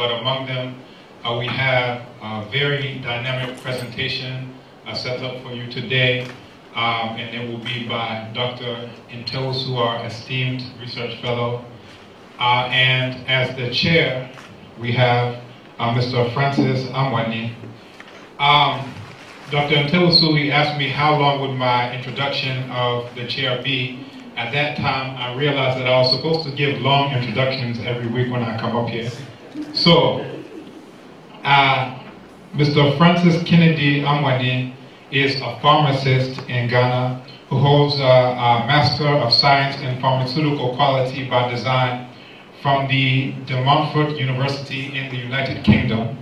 but among them, uh, we have a very dynamic presentation uh, set up for you today, um, and it will be by Dr. Ntewusu, our esteemed research fellow. Uh, and as the chair, we have uh, Mr. Francis Amwani. Um, Dr. Ntewusu asked me how long would my introduction of the chair be. At that time, I realized that I was supposed to give long introductions every week when I come up here. So, uh, Mr. Francis Kennedy Amwani is a pharmacist in Ghana who holds a, a Master of Science in Pharmaceutical Quality by Design from the De Montfort University in the United Kingdom.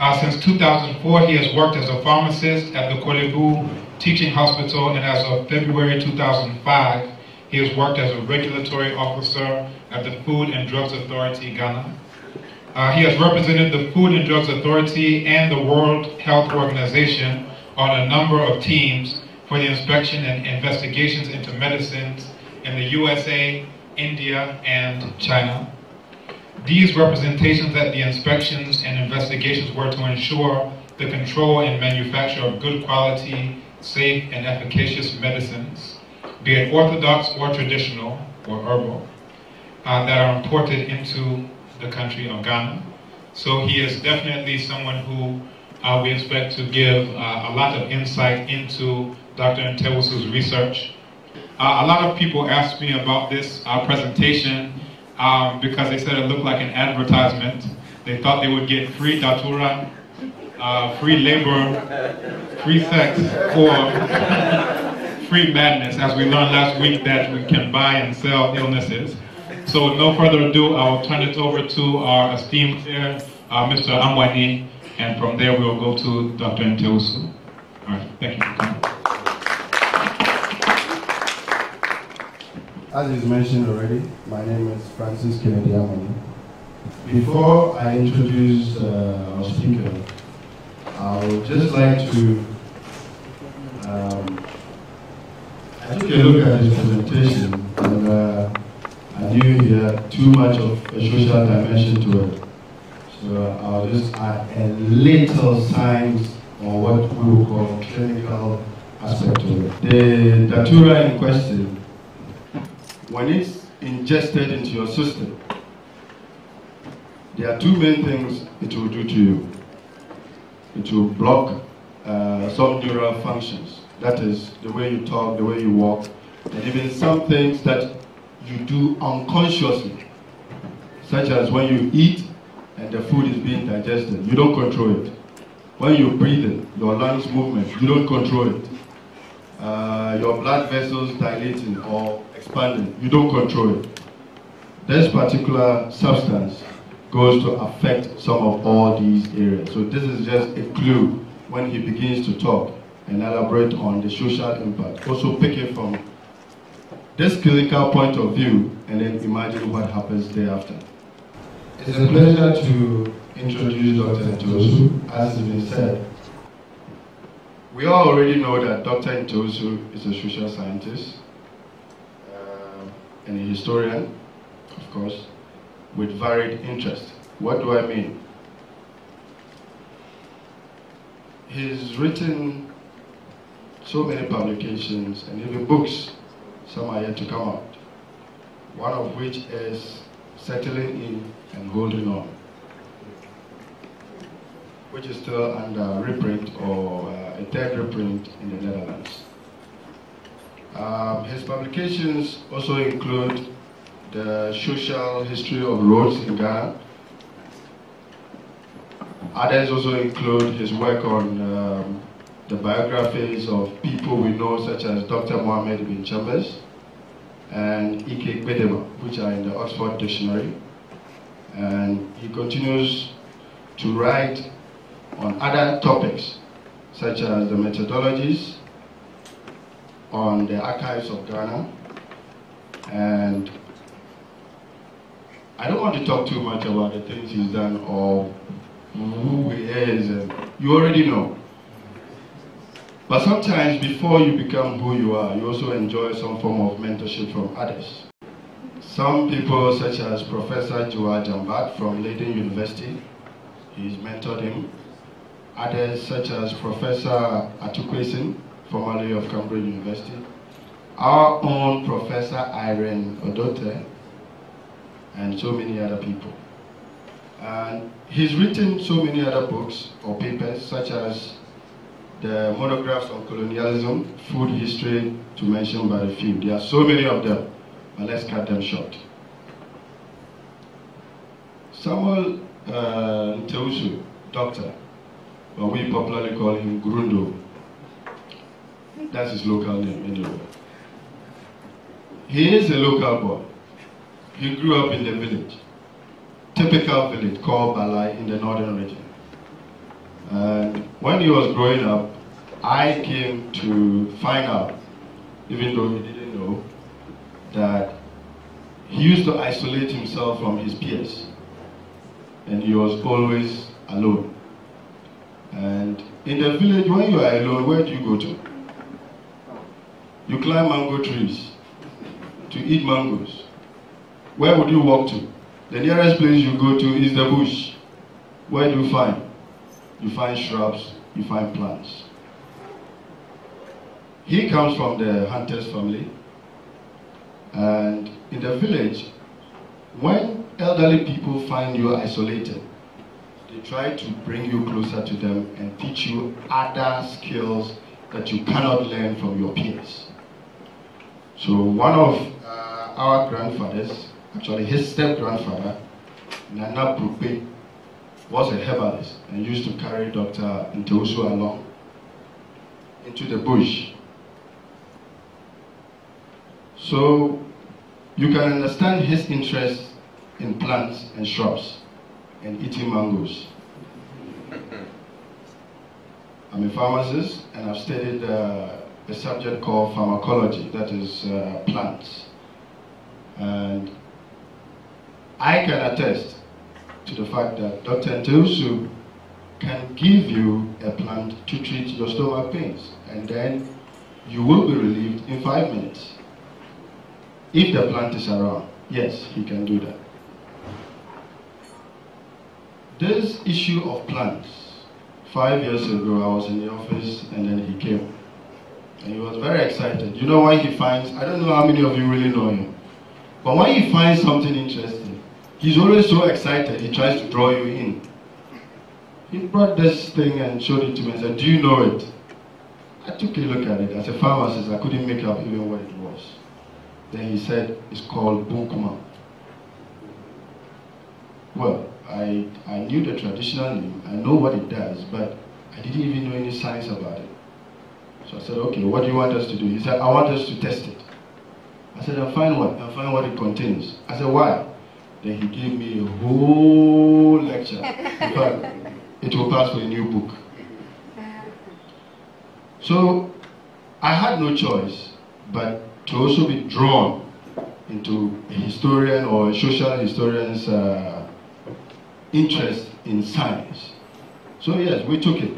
Uh, since 2004, he has worked as a pharmacist at the Korle Bu Teaching Hospital, and as of February 2005, he has worked as a regulatory officer at the Food and Drugs Authority, Ghana. Uh, he has represented the Food and Drugs Authority and the World Health Organization on a number of teams for the inspection and investigations into medicines in the USA, India, and China. These representations at the inspections and investigations were to ensure the control and manufacture of good quality, safe, and efficacious medicines, be it orthodox or traditional or herbal, uh, that are imported into the country of Ghana. So he is definitely someone who uh, we expect to give uh, a lot of insight into Dr. Ntewusu's research. Uh, a lot of people asked me about this uh, presentation um, because they said it looked like an advertisement. They thought they would get free datura, uh, free labor, free sex, or free madness, as we learned last week that we can buy and sell illnesses. So no further ado, I'll turn it over to our esteemed chair, uh, Mr. Amwani, and from there we'll go to Dr. Ntewusu. All right, thank you. As is mentioned already, my name is Francis Kennedy Amwani. Before I introduce uh, our speaker, I would just like to um, I took a look at his presentation and uh, I knew he had too much of a social dimension to it. So I'll just add a little science or what we would call clinical aspect to it. The datura in question, when it's ingested into your system, there are two main things it will do to you. It will block uh, some neural functions. That is the way you talk, the way you walk, and even some things that you do unconsciously, such as when you eat and the food is being digested, you don't control it. When you breathe your lungs movement, you don't control it. Uh, your blood vessels dilating or expanding, you don't control it. This particular substance goes to affect some of all these areas. So this is just a clue when he begins to talk and elaborate on the social impact. Also pick it from this clinical point of view and then imagine what happens thereafter. It's a pleasure to introduce Dr. Ntewusu, as has been said. We all already know that Dr. Ntewusu is a social scientist uh, and a historian, of course, with varied interests. What do I mean? He's written so many publications and even books some are yet to come out. One of which is settling in and holding on, which is still under reprint or uh, a third reprint in the Netherlands. Um, his publications also include the social history of roads in Ghana. Others also include his work on um, the biographies of people we know, such as Dr. Mohammed bin Chambers and Ike Bedema, which are in the Oxford Dictionary. And he continues to write on other topics, such as the methodologies, on the archives of Ghana, and I don't want to talk too much about the things he's done or who he is. You already know. But sometimes before you become who you are, you also enjoy some form of mentorship from others. Some people, such as Professor Joa Jambat from Leiden University, he's mentored him. Others, such as Professor Atukwesin, formerly of Cambridge University. Our own Professor Irene Odotei, and so many other people. And he's written so many other books or papers, such as the monographs on colonialism, food history, to mention but a few. There are so many of them, but let's cut them short. Samuel uh, Ntewusu, doctor, but we popularly call him Grundo. That's his local name anyway. He is a local boy. He grew up in the village, typical village called Balai in the northern region. And when he was growing up, I came to find out, even though he didn't know, that he used to isolate himself from his peers. And he was always alone. And in the village, when you are alone, where do you go to? You climb mango trees to eat mangoes. Where would you walk to? The nearest place you go to is the bush. Where do you find? You find shrubs, you find plants. He comes from the hunter's family. And in the village, when elderly people find you isolated, they try to bring you closer to them and teach you other skills that you cannot learn from your peers. So one of uh, our grandfathers, actually his step-grandfather, Nana Brukbe, was a herbalist and used to carry Dr. Ntewusu along into the bush. So you can understand his interest in plants and shrubs and eating mangoes. I'm a pharmacist and I've studied uh, a subject called pharmacology, that is uh, plants. And I can attest to the fact that Dr. Ntewusu can give you a plant to treat your stomach pains and then you will be relieved in five minutes. If the plant is around, yes, he can do that. This issue of plants, five years ago I was in the office and then he came. And he was very excited. You know why he finds, I don't know how many of you really know him, but when he finds something interesting, he's always so excited, he tries to draw you in. He brought this thing and showed it to me and said, do you know it? I took a look at it. As a pharmacist, I couldn't make out even what it was. Then he said, it's called Bukuma. Well, I, I knew the traditional name, I know what it does, but I didn't even know any science about it. So I said, okay, what do you want us to do? He said, I want us to test it. I said, I'll find what? I'll find what it contains. I said, why? Then he gave me a whole lecture. Fact, it will pass for a new book. So I had no choice but to also be drawn into a historian or a social historian's uh, interest in science. So yes, we took it.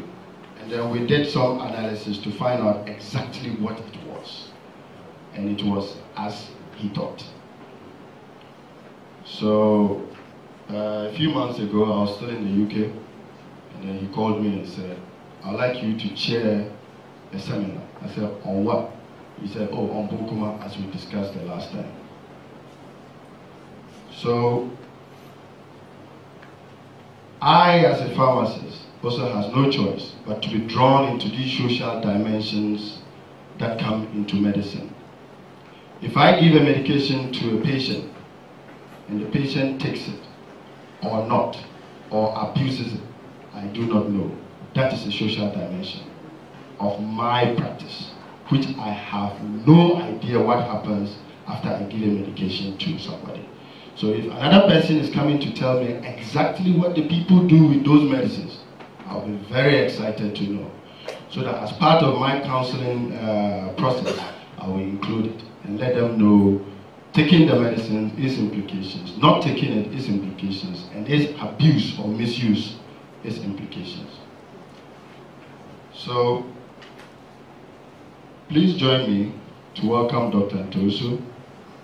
And then we did some analysis to find out exactly what it was. And it was as he thought. So uh, a few months ago, I was still in the UK, and then he called me and said, I'd like you to chair a seminar. I said, on what? He said, oh, on Bukuma, as we discussed the last time. So I, as a pharmacist, also has no choice but to be drawn into these social dimensions that come into medicine. If I give a medication to a patient and the patient takes it or not, or abuses it, I do not know. That is a social dimension of my practice, which I have no idea what happens after I give a medication to somebody. So if another person is coming to tell me exactly what the people do with those medicines, I'll be very excited to know. So that as part of my counseling uh, process, I will include it and let them know taking the medicine is implications, not taking it is implications, and its abuse or misuse is implications. So please join me to welcome Dr. Ntewusu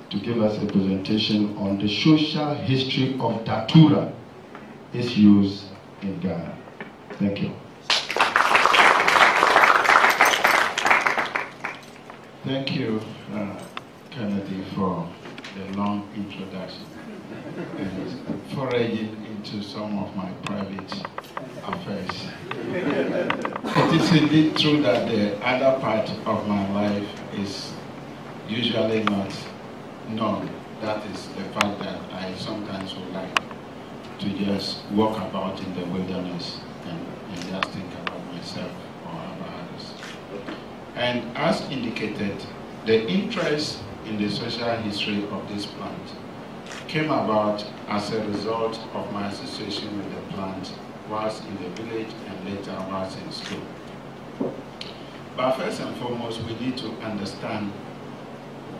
to give us a presentation on the social history of Datura, its use in Ghana. Thank you. Thank you, uh, Kennedy, for the long introduction and foraging into some of my private affairs. it is indeed true that the other part of my life is usually not known. That is the fact that I sometimes would like to just walk about in the wilderness and, and just think about myself or about others. And as indicated, the interest in the social history of this plant came about as a result of my association with the plant whilst in the village and later whilst in school. But first and foremost, we need to understand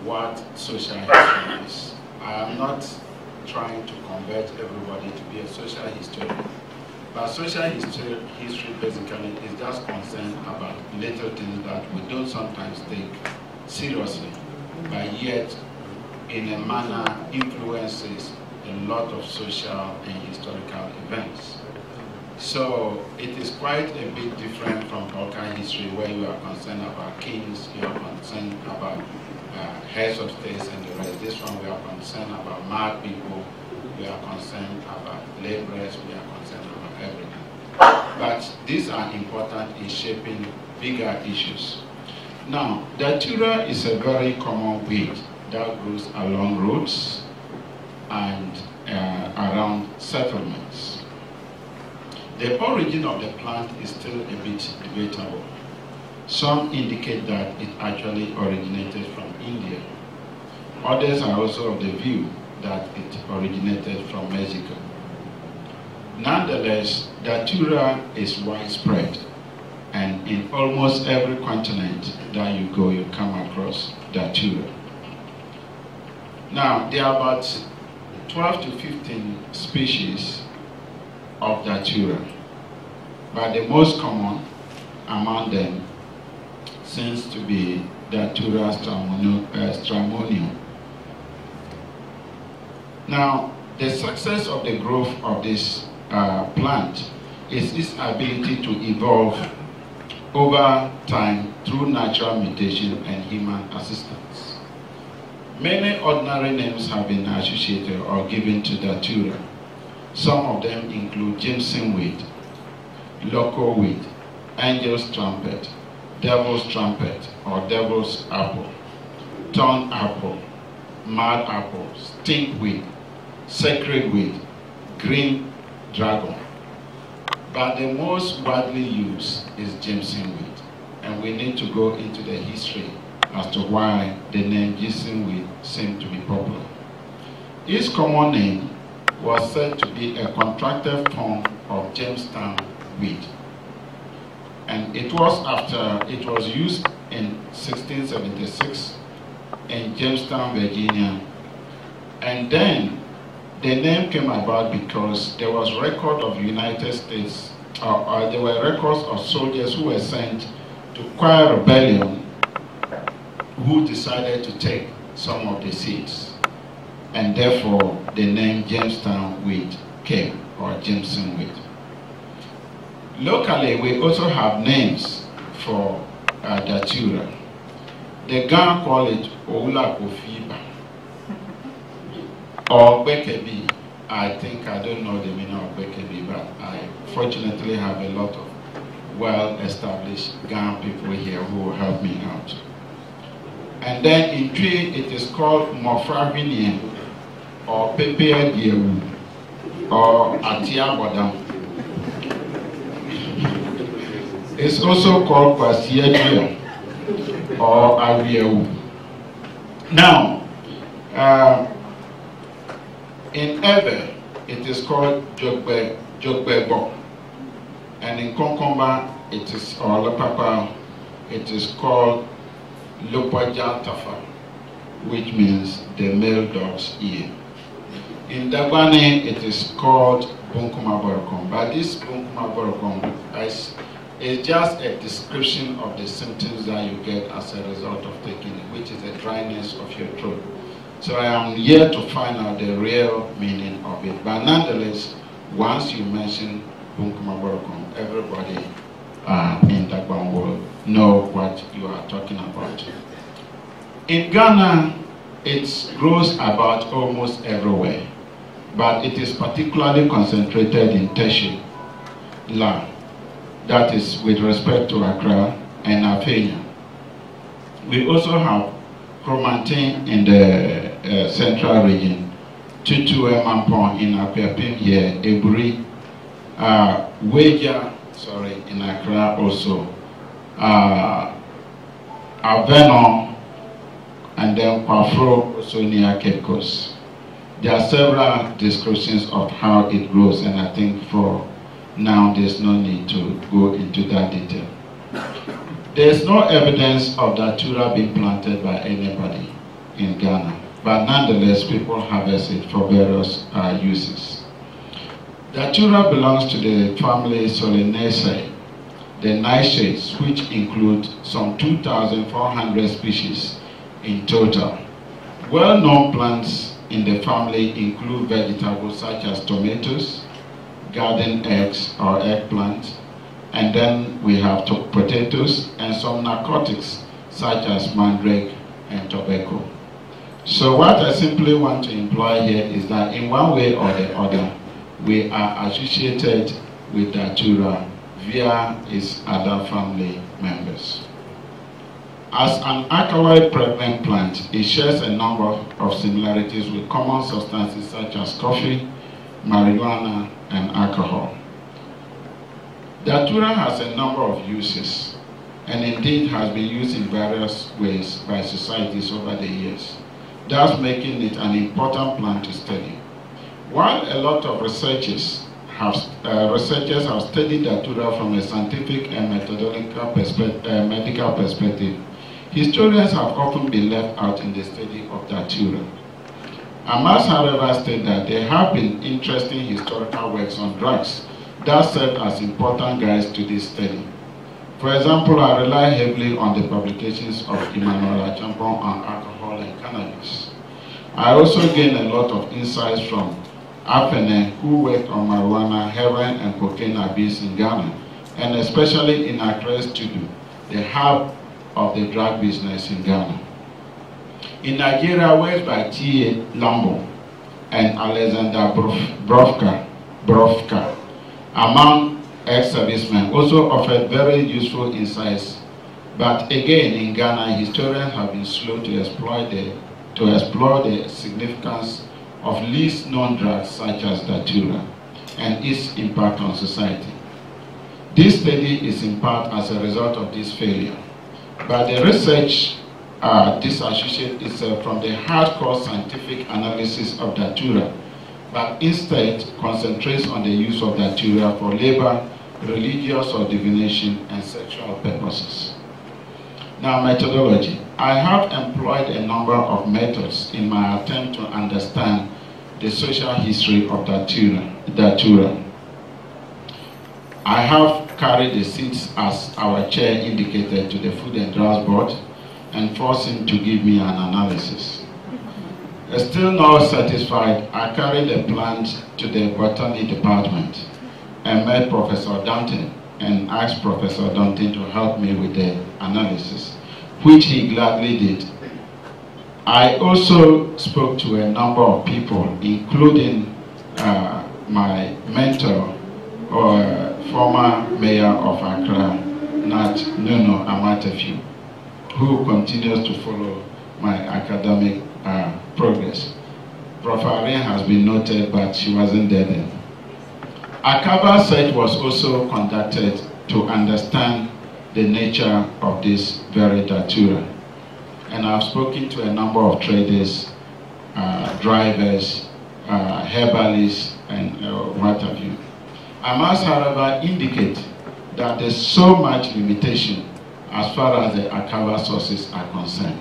what social history is. I am not trying to convert everybody to be a social historian. But social history, history basically is just concerned about little things that we don't sometimes take seriously, but yet in a manner influences a lot of social and historical events. So it is quite a bit different from Balkan history where you are concerned about kings, you are concerned about uh, heads of states and the rest. This one we are concerned about mad people, we are concerned about laborers, we are concerned about everything. But these are important in shaping bigger issues. Now, datura is a very common weed that grows along roads and uh, around settlements. The origin of the plant is still a bit debatable. Some indicate that it actually originated from India. Others are also of the view that it originated from Mexico. Nonetheless, Datura is widespread, and in almost every continent that you go, you come across Datura. Now, there are about 12 to 15 species of Datura, but the most common among them seems to be Datura stramonium. Now, the success of the growth of this uh, plant is its ability to evolve over time through natural mutation and human assistance. Many ordinary names have been associated or given to Datura. Some of them include Jameson weed, loco weed, angel's trumpet, devil's trumpet or devil's apple, thorn apple, mad apple, stinkweed, sacred weed, green dragon. But the most widely used is Jameson weed. And we need to go into the history as to why the name Jameson weed seemed to be popular. Its common name was said to be a contracted form of Jamestown weed and it was after it was used in 1676 in Jamestown, Virginia. And then the name came about because there was record of United States, uh, uh, there were records of soldiers who were sent to quell rebellion who decided to take some of the seats. And therefore, the name Jamestown wheat came, or Jameson wheat. Locally, we also have names for uh, datura. The Gan call it Oula Kofiba or Bekebi. I think I don't know the meaning of Bekebi, but I fortunately have a lot of well-established Gan people here who will help me out. And then in tree, it is called Mofravinian or Pepe Diewu or Atiabodam. It's also called Kwasiedria or Awiewu. Now, uh, in Ewe, it is called Jogbe, Jogbebo. And in Konkomba, it is, or Lepapa, it is called Lopajatafa, which means the male dog's ear. In Dagbani, it is called Bunkuma Borokom. But this Bunkuma Borokom, it's just a description of the symptoms that you get as a result of taking it, which is a dryness of your throat. So I am here to find out the real meaning of it. But nonetheless, once you mention Bunkuma Borokom, everybody uh, in Dagbon will know what you are talking about. In Ghana, it grows about almost everywhere, but it is particularly concentrated in Teshie land. That is with respect to Accra and Afenya. We also have Chromantin in the uh, central region, Tutu Mampon in Apiapim here, Eburi, uh, Weja, sorry, in Accra also, uh, Avenon, and then Kwafro also near Cape Coast. There are several descriptions of how it grows, and I think for now there's no need to go into that detail. There's no evidence of datura being planted by anybody in Ghana, but nonetheless people harvest it for various uh, uses. Datura belongs to the family Solanaceae, the nightshades, which include some 2,400 species in total. Well-known plants in the family include vegetables such as tomatoes, garden eggs or eggplant, and then we have potatoes and some narcotics such as mandrake and tobacco. So what I simply want to imply here is that in one way or the other, we are associated with Datura via its other family members. As an alkaloid pregnant plant, it shares a number of similarities with common substances such as coffee, marijuana, and alcohol. Datura has a number of uses and indeed has been used in various ways by societies over the years, thus making it an important plant to study. While a lot of researchers have, uh, researchers have studied Datura from a scientific and methodological perspe uh, medical perspective, historians have often been left out in the study of Datura. I must, however, state that there have been interesting historical works on drugs that serve as important guides to this study. For example, I rely heavily on the publications of Emmanuel Akyeampong on alcohol cannabis. I also gained a lot of insights from Afene, who worked on marijuana, heroin, and cocaine abuse in Ghana, and especially in Accra's Tudu, the hub of the drug business in Ghana. In Nigeria, works by T.A. Lambo and Alexander Brovka, Brovka among ex-servicemen also offered very useful insights. But again, in Ghana, historians have been slow to the, to explore the significance of least known drugs such as datura and its impact on society. This study is in part as a result of this failure, but the research uh, disassociates itself from the hardcore scientific analysis of datura but instead concentrates on the use of datura for labor, religious or divination, and sexual purposes. Now, methodology. I have employed a number of methods in my attempt to understand the social history of datura. datura. I have carried the seats as our chair indicated to the Food and Drugs Board and forced him to give me an analysis. Still not satisfied, I carried the plant to the botany department and met Professor Danton and asked Professor Danton to help me with the analysis, which he gladly did. I also spoke to a number of people, including uh, my mentor, or uh, former mayor of Accra, Nat Nunoo Amarteifio, who continues to follow my academic uh, progress. Prof. Has been noted, but she wasn't there then. A cover search was also conducted to understand the nature of this very datura. And I've spoken to a number of traders, uh, drivers, uh, herbalists, and uh, what have you. I must, however, indicate that there's so much limitation as far as the Akaba sources are concerned.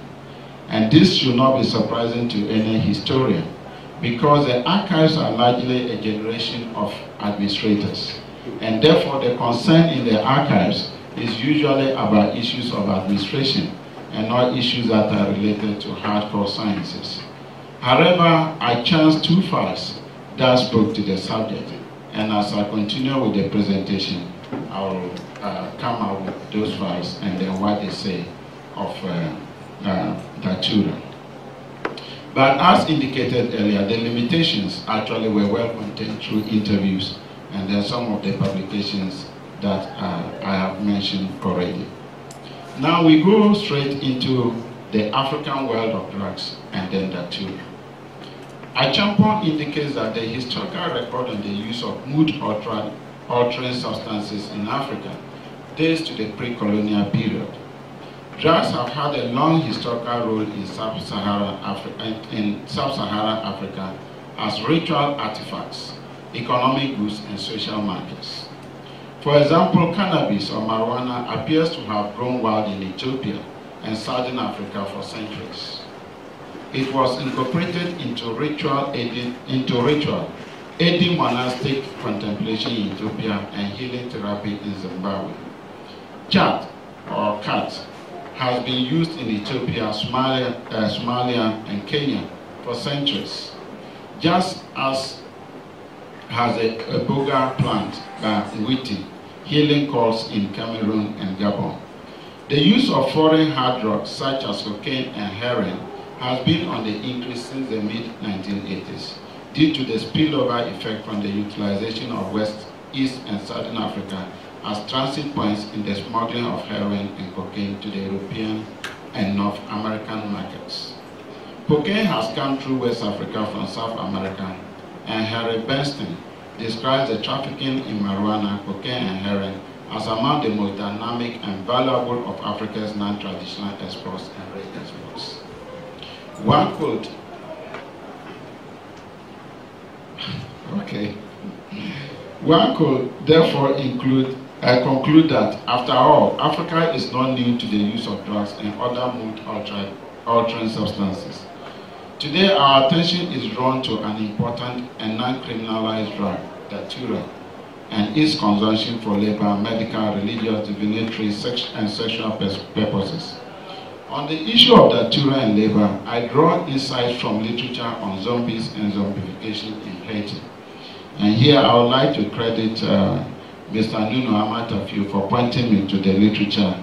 And this should not be surprising to any historian because the archives are largely a generation of administrators. And therefore the concern in the archives is usually about issues of administration and not issues that are related to hardcore sciences. However, I chanced two files that spoke to the subject, and as I continue with the presentation, I will uh, come out with those files and then what they say of uh, uh, Datura. But as indicated earlier, the limitations actually were well contained through interviews and then some of the publications that uh, I have mentioned already. Now we go straight into the African world of drugs and then Datura. Akyeampong indicates that the historical record on the use of mood-altering substances in Africa dates to the pre-colonial period. Drugs have had a long historical role in sub-Saharan sub-Saharan Africa as ritual artifacts, economic goods, and social markers. For example, cannabis or marijuana appears to have grown wild in Ethiopia and Southern Africa for centuries. It was incorporated into ritual aiding, into ritual aiding monastic contemplation in Ethiopia and healing therapy in Zimbabwe. Chat or cat has been used in Ethiopia, Somalia, uh, Somalia and Kenya for centuries, just as has a, a plant, uh, witi, healing calls in Cameroon and Gabon. The use of foreign hard drugs such as cocaine and heroin has been on the increase since the mid-1980s due to the spillover effect from the utilization of West, East and Southern Africa as transit points in the smuggling of heroin and cocaine to the European and North American markets. Cocaine has come through West Africa from South America, and Harry Bernstein describes the trafficking in marijuana, cocaine, and heroin as among the most dynamic and valuable of Africa's non-traditional exports and re-exports. One could, okay, one could therefore include I conclude that, after all, Africa is not new to the use of drugs and other mood altering substances. Today, our attention is drawn to an important and non-criminalized drug, datura, and its consumption for labor, medical, religious, divinatory, sex, and sexual purposes. On the issue of datura and labor, I draw insights from literature on zombies and zombification in Haiti. And here I would like to credit uh, Mr. Nunoo Amarteifio for pointing me to the literature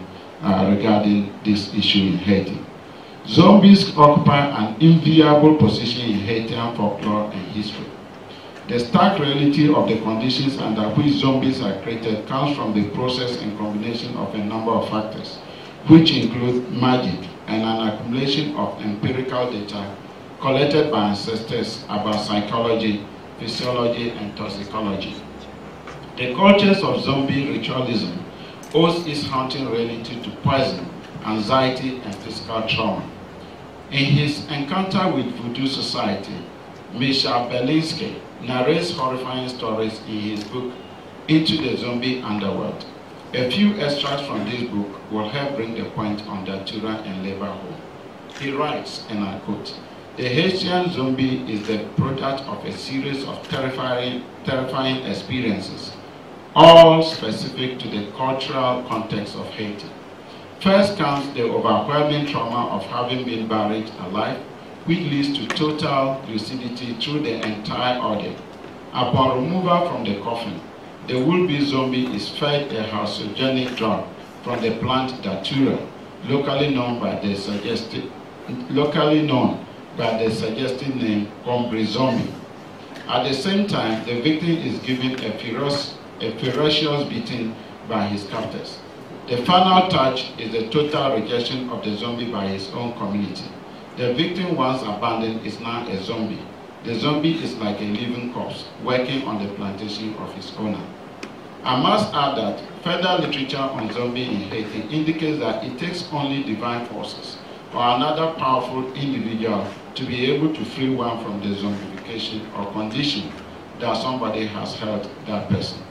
uh, regarding this issue in Haiti. Zombies occupy an enviable position in Haitian folklore and history. The stark reality of the conditions under which zombies are created comes from the process and combination of a number of factors, which include magic and an accumulation of empirical data collected by ancestors about psychology, physiology, and toxicology. The cultures of zombie ritualism owes its haunting reality to poison, anxiety, and physical trauma. In his encounter with voodoo society, Misha Belinsky narrates horrifying stories in his book, Into the Zombie Underworld. A few extracts from this book will help bring the point on Datura and labor home. He writes, and I quote, the Haitian zombie is the product of a series of terrifying, terrifying experiences all specific to the cultural context of Haiti. First comes the overwhelming trauma of having been buried alive, which leads to total lucidity through the entire ordeal. Upon removal from the coffin, the would-be zombie is fed a hallucinogenic drug from the plant datura, locally known by the suggested, locally known by the suggested name zombie. At the same time, the victim is given a ferocious a ferocious beating by his captors. The final touch is the total rejection of the zombie by his own community. The victim once abandoned is now a zombie. The zombie is like a living corpse working on the plantation of his owner. I must add that further literature on zombie in Haiti indicates that it takes only divine forces or another powerful individual to be able to free one from the zombification or condition that somebody has held that person.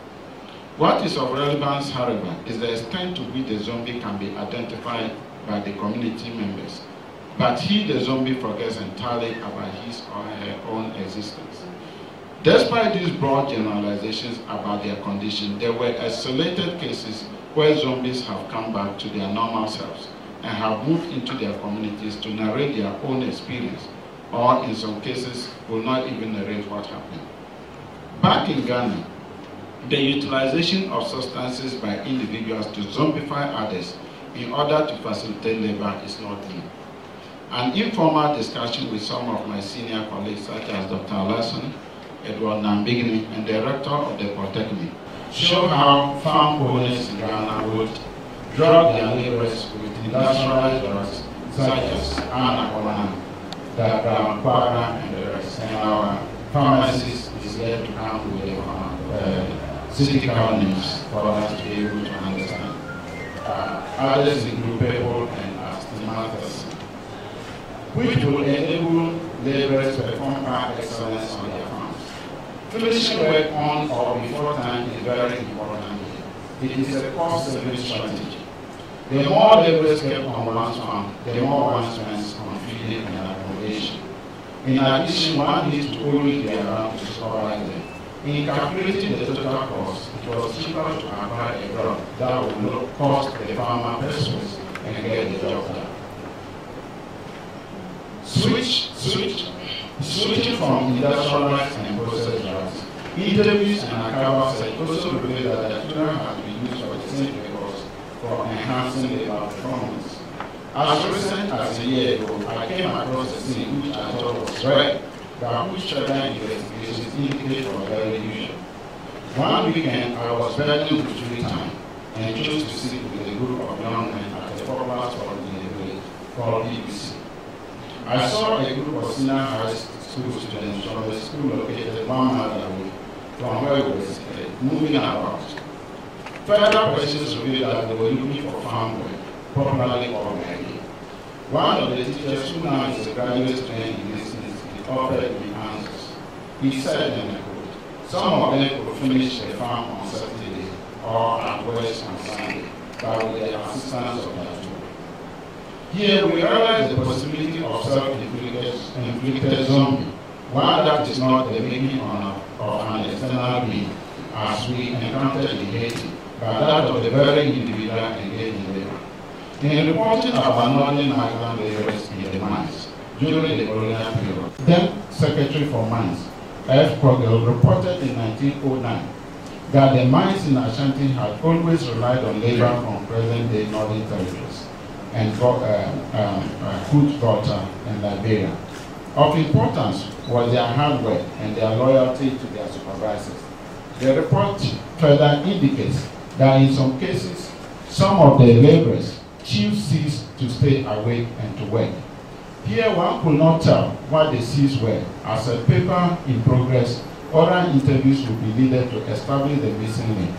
What is of relevance, however, is the extent to which the zombie can be identified by the community members. But he, the zombie, forgets entirely about his or her own existence. Despite these broad generalizations about their condition, there were isolated cases where zombies have come back to their normal selves and have moved into their communities to narrate their own experience or in some cases will not even narrate what happened. Back in Ghana, the utilization of substances by individuals to zombify others in order to facilitate labor is not new. An informal discussion with some of my senior colleagues such as Dr. Larson, Edward Nambigini, and director of the Polytechnic show how farm owners in Ghana would drug their laborers with industrialized drugs such as anaconda, dabraquara, and the rest. And our pharmacists is here to come with the uh, cyclical names for us to be able to understand. Uh, others include people and astigmatas, which will enable laborers to perform par excellence on their farms. Finishing work on or before time is very important. It is a cost-saving strategy. The more laborers kept on one's farm, the more one spends on feeding and accommodation. In addition, one needs to always be around to supervise them. In calculating the total cost, it was cheaper to acquire a drug that would not cost the farmer pesos and get the job done. Switch, switch, switching from industrialized and processed drugs. Interviews and archival also reveal that the children have been used for the same purpose for enhancing their performance. As recent as a year ago, I came across a scene which I thought was rare, but which children investigations indicate was very usual. One weekend, I was burdened with free time and chose to sit with a group of young men at a popular spot in the village called BBC. I saw a group of senior high school students from a school located one mile away from where we were seated, moving about. Further questions revealed that they were looking for farm work, popularly called Maggie. One of the teachers who now is a graduate student in this institute offered answers. He said, and I quote, some of them will finish the farm on Saturday or at worst on Sunday, but with the assistance of their tool. Here we realize the possibility of self-inflicted zombie, one that is not the making of an external being, as we encountered in Haiti, but that of the very individual engaged in labor. In reporting about northern migrant laborers in the mines during the colonial period, then Secretary for Mines, F. Kogel, reported in 1909 that the mines in Ashanti had always relied on labor from present-day northern territories and uh, um, uh, d'Ivoire and Liberia. Of importance was their hard work and their loyalty to their supervisors. The report further indicates that in some cases, some of the laborers choose to stay awake and to work. Here one could not tell what the C's were. As a paper in progress, oral interviews would be needed to establish the missing link.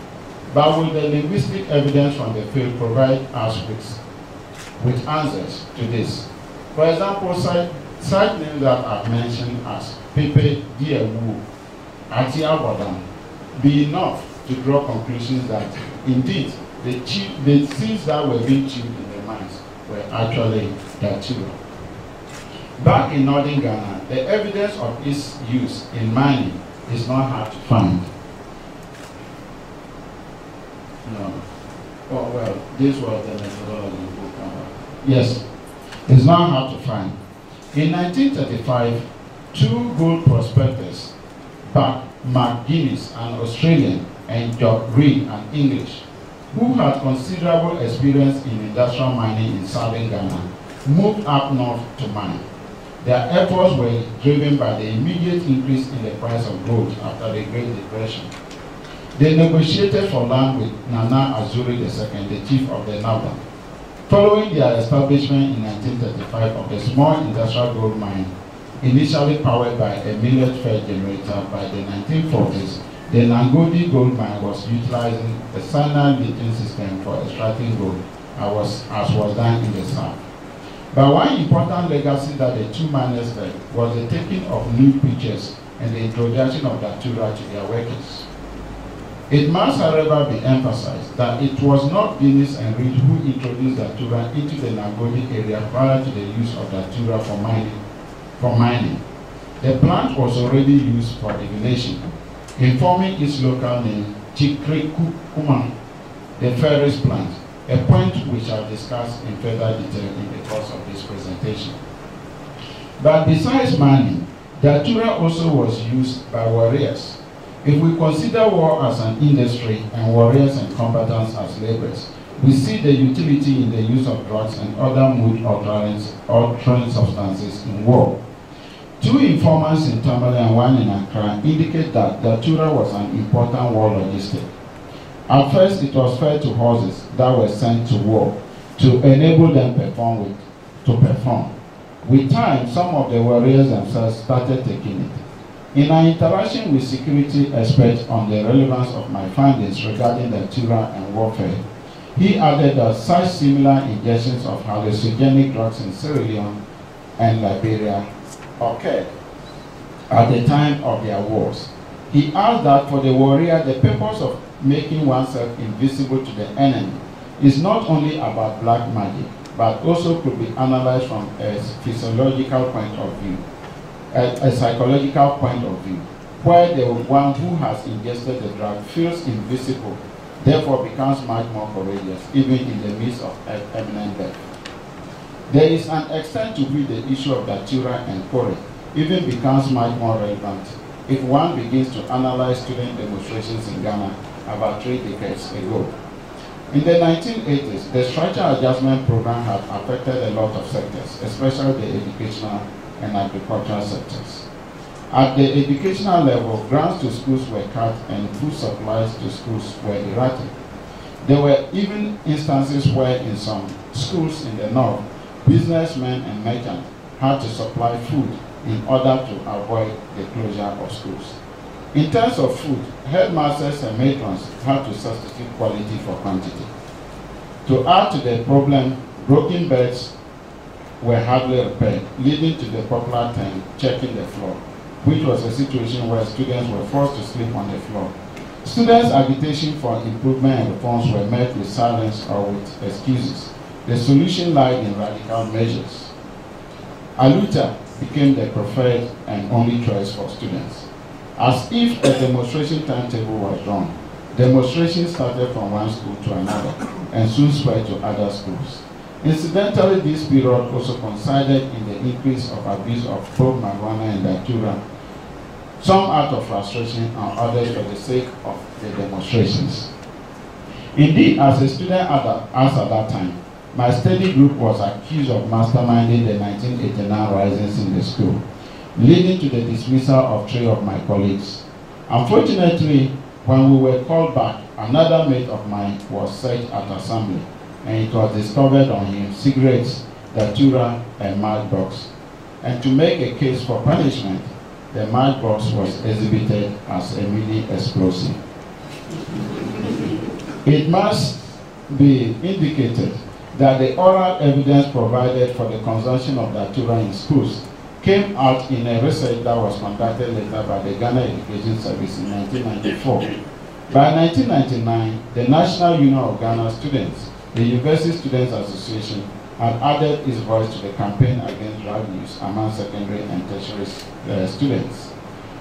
But will the linguistic evidence from the field provide us with, with answers to this? For example, site, site names that I've mentioned as Pepe, Diewu, Ati Abodam, be enough to draw conclusions that indeed the, the seeds that were being chewed in the mines were actually datura. Back in northern Ghana, the evidence of its use in mining is not hard to find. No. Oh, well, this was the methodology book. Yes, it's not hard to find. In 1935, two gold prospectors, Buck McGuinness, an Australian, and Jock Reed, an English, who had considerable experience in industrial mining in southern Ghana, moved up north to mine. Their efforts were driven by the immediate increase in the price of gold after the Great Depression. They negotiated for land with Nana Azuri II, the chief of the Naba. Following their establishment in 1935 of the small industrial gold mine, initially powered by a millet-fed generator by the 1940s, the Nangodi gold mine was utilizing a cyanide leaching system for extracting gold, as was done in the south. But one important legacy that the two miners left was the taking of new pictures and the introduction of Datura to their workers. It must, however, be emphasized that it was not Guinness and Reed who introduced Datura into the Nangodi area prior to the use of Datura for mining. For mining. The plant was already used for divination, informing its local name Chikrikukuma, the Ferris plant, a point which I'll discuss in further detail in the course of this presentation. But besides money, Datura also was used by warriors. If we consider war as an industry and warriors and combatants as laborers, we see the utility in the use of drugs and other mood altering substances in war. Two informants in Tamale and one in Accra indicate that Datura was an important war logistic. At first, it was fed to horses that were sent to war to enable them perform with, to perform. With time, some of the warriors themselves started taking it. In our interaction with security experts on the relevance of my findings regarding Datura and warfare, he added that such similar injections of hallucinogenic drugs in Sierra Leone and Liberia occurred at the time of their wars. He asked that for the warrior, the purpose of making oneself invisible to the enemy is not only about black magic, but also could be analyzed from a physiological point of view, a, a psychological point of view, where the one who has ingested the drug feels invisible, therefore becomes much more courageous, even in the midst of imminent death. There is an extent to which the issue of Datura and Kore even becomes much more relevant if one begins to analyze student demonstrations in Ghana about three decades ago. In the 1980s, the structural adjustment program had affected a lot of sectors, especially the educational and agricultural sectors. At the educational level, grants to schools were cut and food supplies to schools were erratic. There were even instances where in some schools in the north, businessmen and merchants had to supply food in order to avoid the closure of schools. In terms of food, headmasters and matrons had to substitute quality for quantity. To add to the problem, broken beds were hardly repaired, leading to the popular term checking the floor, which was a situation where students were forced to sleep on the floor. Students' agitation for improvement and reforms were met with silence or with excuses. The solution lied in radical measures. Aluta became the preferred and only choice for students. As if a demonstration timetable was drawn, demonstrations started from one school to another and soon spread to other schools. Incidentally, this period also coincided in the increase of abuse of both marijuana and datura, some out of frustration and others for the sake of the demonstrations. Indeed, as a student at, as at that time, my study group was accused of masterminding the 1989 risings in the school, leading to the dismissal of three of my colleagues. Unfortunately, when we were called back, another mate of mine was searched at assembly, and it was discovered on him cigarettes, datura, and matchbox. And to make a case for punishment, the matchbox was exhibited as a mini explosive. It must be indicated that the oral evidence provided for the consumption of datura in schools came out in a research that was conducted later by the Ghana Education Service in 1994. By 1999, the National Union of Ghana Students, the University Students Association, had added its voice to the campaign against drug use among secondary and tertiary uh, students.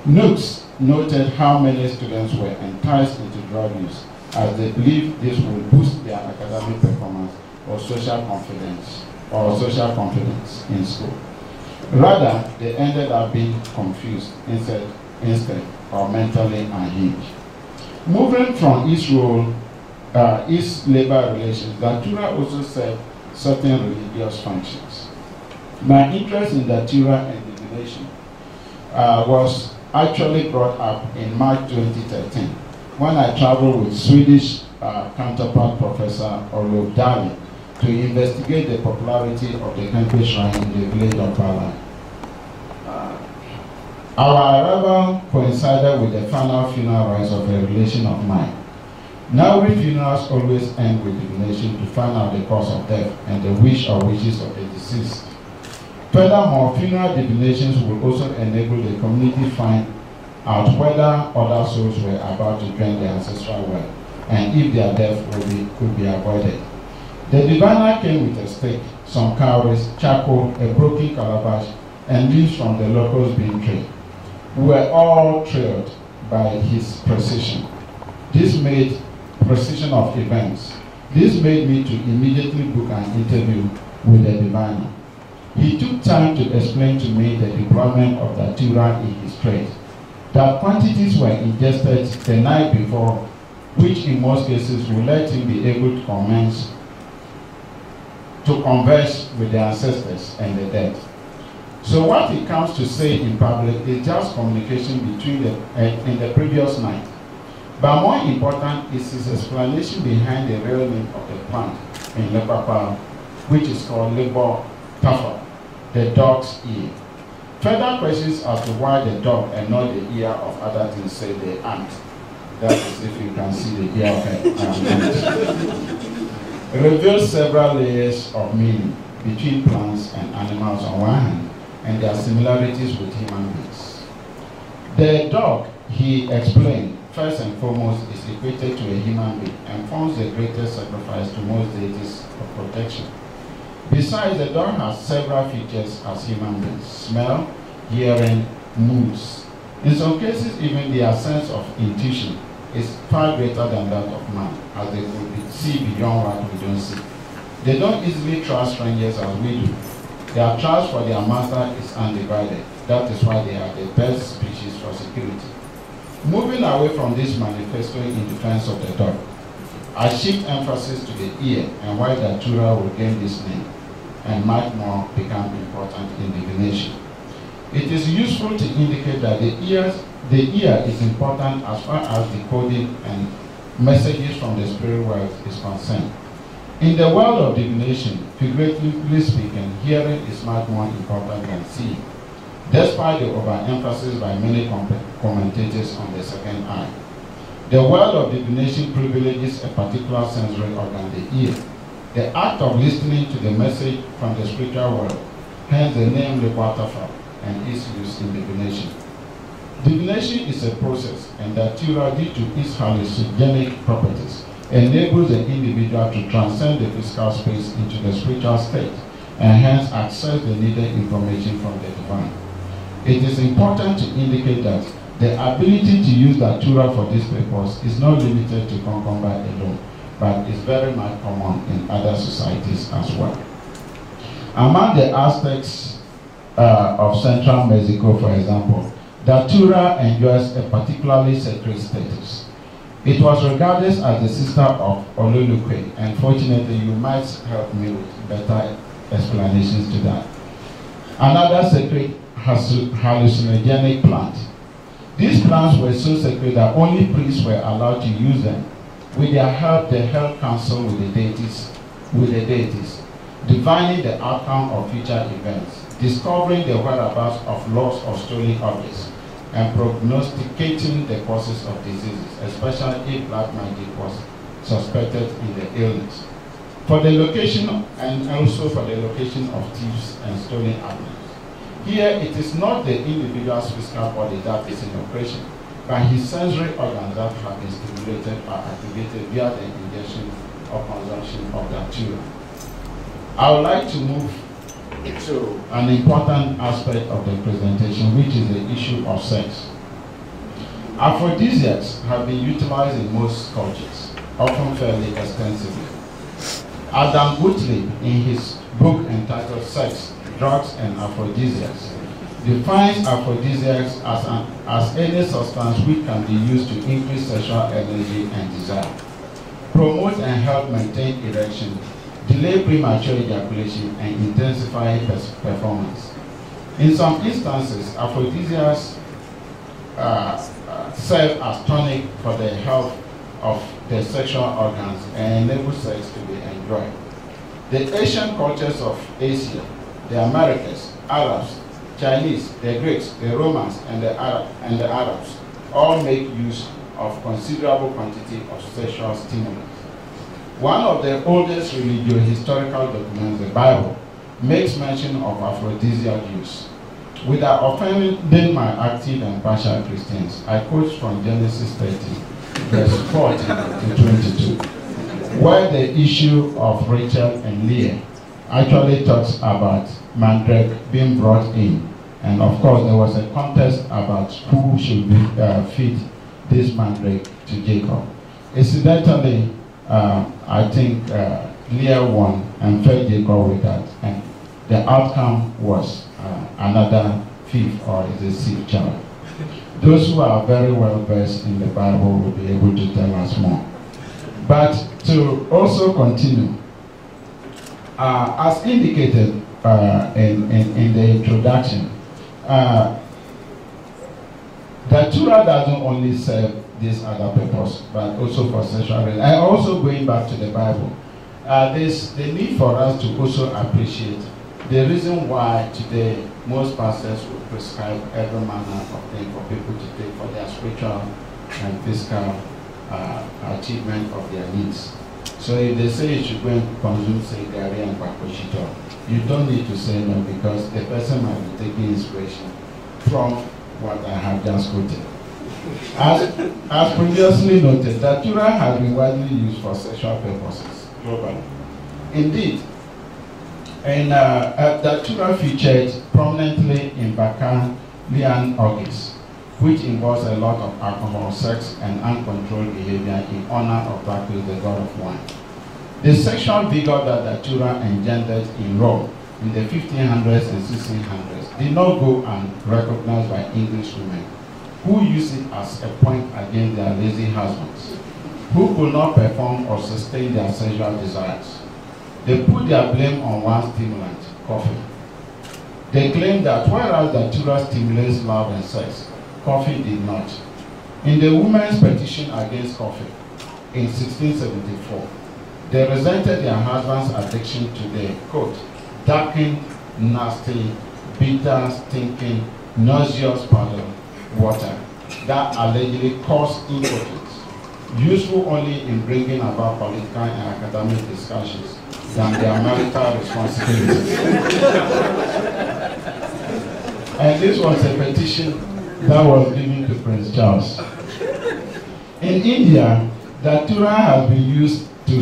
Notes noted how many students were enticed into drug use as they believed this would boost their academic performance or social confidence or social confidence in school. Rather, they ended up being confused instead, instead or mentally unhinged. Moving from its role, uh, its labor relations, Datura also served certain religious functions. My interest in Datura and divination uh, was actually brought up in March 2013 when I traveled with Swedish uh, counterpart Professor Olof Dahlin to investigate the popularity of the Kempe Shrine in the village of Bala. Our arrival coincided with the final funeral rites of a relation of mine. Now, funerals always end with divination to find out the cause of death and the wish or wishes of the deceased. Furthermore, funeral divinations will also enable the community find out whether other souls were about to join their ancestral well and if their death be, could be avoided. The diviner came with a stick, some cowries, charcoal, a broken calabash, and leaves from the locals being tree. We were all thrilled by his precision. This made precision of events. This made me to immediately book an interview with the diviner. He took time to explain to me the deployment of datura in his trade. That quantities were ingested the night before, which in most cases will let him be able to commence to converse with the ancestors and the dead. So what he comes to say in public is just communication between the uh, in the previous night. But more important is his explanation behind the real name of the plant in Lepapa, which is called Labor Tafa, the dog's ear. Further questions as to why the dog and not the ear of other things say the ant. That is if you can see the ear of an ant. Reveals several layers of meaning between plants and animals on one hand and their similarities with human beings. The dog, he explained, first and foremost is equated to a human being and forms the greatest sacrifice to most deities of protection. Besides, the dog has several features as human beings, smell, hearing, moods. In some cases, even their sense of intuition is far greater than that of man, as they could see beyond what we don't see. They don't easily trust strangers as we do. Their trust for their master is undivided. That is why they are the best species for security. Moving away from this manifesto in defense of the dog, I shift emphasis to the ear and why the Datura will gain this name and might more become important in divination. It is useful to indicate that the, ears, the ear is important as far as decoding and messages from the spirit world is concerned. In the world of divination, figuratively speaking, hearing is much more important than seeing despite the overemphasis by many commentators on the second eye. The world of divination privileges a particular sensory organ, the ear. The act of listening to the message from the spiritual world, hence the name Lekwatafa, and its use in divination. Divination is a process, and that due to its hallucinogenic properties, enables the individual to transcend the physical space into the spiritual state, and hence access the needed information from the divine. It is important to indicate that the ability to use Datura for this purpose is not limited to Konkomba alone, but is very much common in other societies as well. Among the Aztecs uh, of central Mexico, for example, Datura enjoys a particularly sacred status. It was regarded as the sister of Ololiuqui, and fortunately you might help me with better explanations to that. Another sacred hallucinogenic plant. These plants were so sacred that only priests were allowed to use them. With their help, they held counsel with the deities, with the deities, divining the outcome of future events, discovering the whereabouts of lost or stolen objects, and prognosticating the causes of diseases, especially if black magic was suspected in the illness. For the location and also for the location of thieves and stolen items. Here, it is not the individual's physical body that is in operation, but his sensory organs that have been stimulated or activated via the ingestion or consumption of that tube. I would like to move to an important aspect of the presentation, which is the issue of sex. Aphrodisiacs have been utilized in most cultures, often fairly extensively. Adam Gottlieb, in his book entitled Sex, drugs, and aphrodisiacs. Defines aphrodisiacs as, an, as any substance which can be used to increase sexual energy and desire, promote and help maintain erection, delay premature ejaculation, and intensify performance. In some instances, aphrodisiacs uh, uh, serve as tonic for the health of the sexual organs and enable sex to be enjoyed. The Asian cultures of Asia the Americas, Arabs, Chinese, the Greeks, the Romans, and the, Arab, and the Arabs all make use of considerable quantity of sexual stimulants. One of the oldest religio-historical documents, the Bible, makes mention of aphrodisiac use. Without offending my active and partial Christians, I quote from Genesis 30, verse 14 to 22, where the issue of Rachel and Leah actually talks about Mandrake being brought in. And of course, there was a contest about who should be, uh, feed this Mandrake to Jacob. Incidentally, uh, I think uh, Leah won and fed Jacob with that. And the outcome was uh, another fifth or is a sixth child. Those who are very well versed in the Bible will be able to tell us more. But to also continue, uh, as indicated uh, in, in, in, the introduction, uh, Datura doesn't only serve this other purpose, but also for sexual And also going back to the Bible, uh, there's the need for us to also appreciate the reason why today most pastors will prescribe every manner of thing for people to take for their spiritual and physical uh, achievement of their needs. So if they say you should go and consume, gari and bakoshito, you don't need to say no because the person might be taking inspiration from what I have just quoted. As, as previously noted, Datura has been widely used for sexual purposes globally. Indeed, and uh, uh, Datura featured prominently in Bacchanalian orgies, which involves a lot of alcohol, sex, and uncontrolled behavior in honor of Bacchus, the god of wine. The sexual vigor that Datura engendered in Rome in the 1500s and 1600s did not go unrecognized by English women, who use it as a point against their lazy husbands, who could not perform or sustain their sexual desires. They put their blame on one stimulant, coffee. They claim that whereas Datura stimulates love and sex, coffee did not. In the women's petition against coffee in 1674, they resented their husband's addiction to the, quote, darkened, nasty, bitter, stinking, nauseous powder water that allegedly caused impotence, useful only in bringing about political and academic discussions than their marital responsibilities. and this was a petition that was given to Prince Charles. In India, Datura has been used to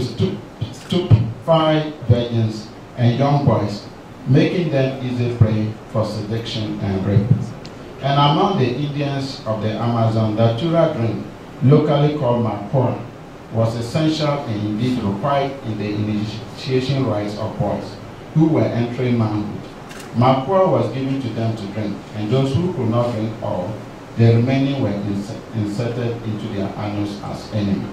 stupefy virgins and young boys, making them easy prey for seduction and rape. And among the Indians of the Amazon, Datura drink, locally called Makwa, was essential and indeed required in the initiation rites of boys who were entering manhood. Makwa was given to them to drink, and those who could not drink all, the remaining were inserted into their anus as enemy.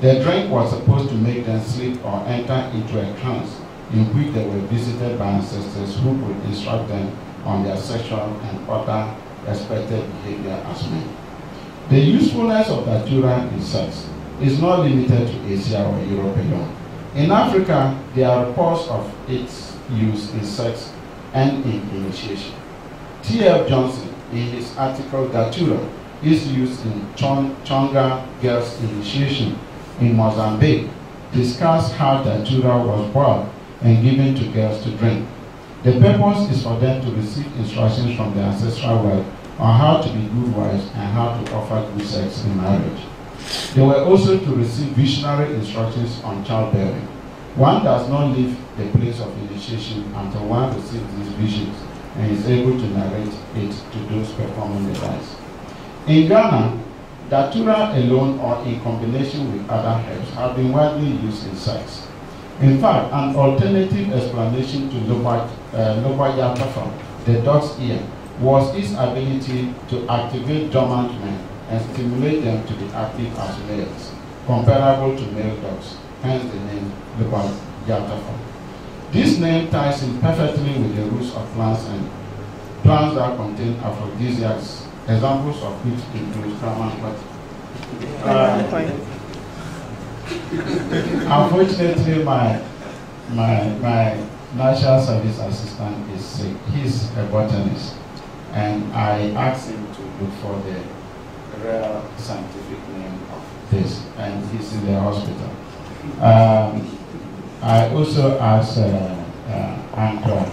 The drink was supposed to make them sleep or enter into a trance in which they were visited by ancestors who could instruct them on their sexual and other expected behavior as men. The usefulness of Datura in sex is not limited to Asia or Europe alone. In Africa, there are reports of its use in sex and in initiation. T.F. Johnston, in his article Datura, is used in Tsonga girls' initiation in Mozambique, discuss how Datura was brought and given to girls to drink. The purpose is for them to receive instructions from their ancestral world on how to be good wives and how to offer good sex in marriage. They were also to receive visionary instructions on childbearing. One does not leave the place of initiation until one receives these visions and is able to narrate it to those performing the rites. In Ghana, Datura alone or in combination with other herbs have been widely used in sex. In fact, an alternative explanation to Lobayatafa, uh, the dog's ear, was its ability to activate dormant men and stimulate them to be active as males, comparable to male dogs, hence the name Lobayatafa. This name ties in perfectly with the roots of plants and plants that contain aphrodisiacs, examples of which include kramankwati. Uh, unfortunately, my my my national service assistant is sick. He's a botanist, and I asked him to look for the real scientific name of this, and he's in the hospital. Um, I also asked uh, uh,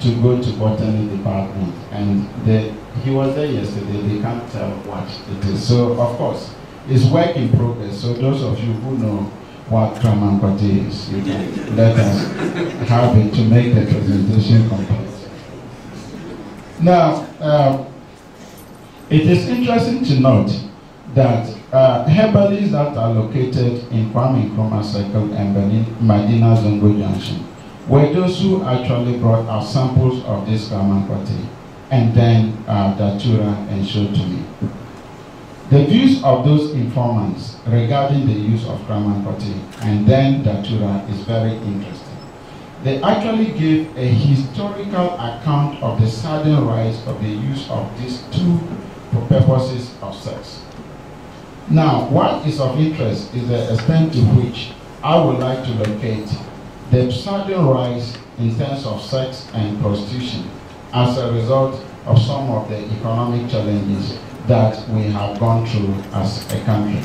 to go to botany department, and they, he was there yesterday. They can't tell what it is. So of course, it's work in progress. So those of you who know what Kramankwati is, you can let us have it to make the presentation complete. Now, uh, it is interesting to note that uh, herbalists that are located in Kwame Nkrumah Circle and Medina Zongo Junction were those who actually brought out samples of this Kraman Kwate and then uh, Datura and showed to me. The views of those informants regarding the use of Kraman Kwate and then Datura is very interesting. They actually gave a historical account of the sudden rise of the use of these two for purposes of sex. Now, what is of interest is the extent to which I would like to locate the sudden rise in terms of sex and prostitution as a result of some of the economic challenges that we have gone through as a country.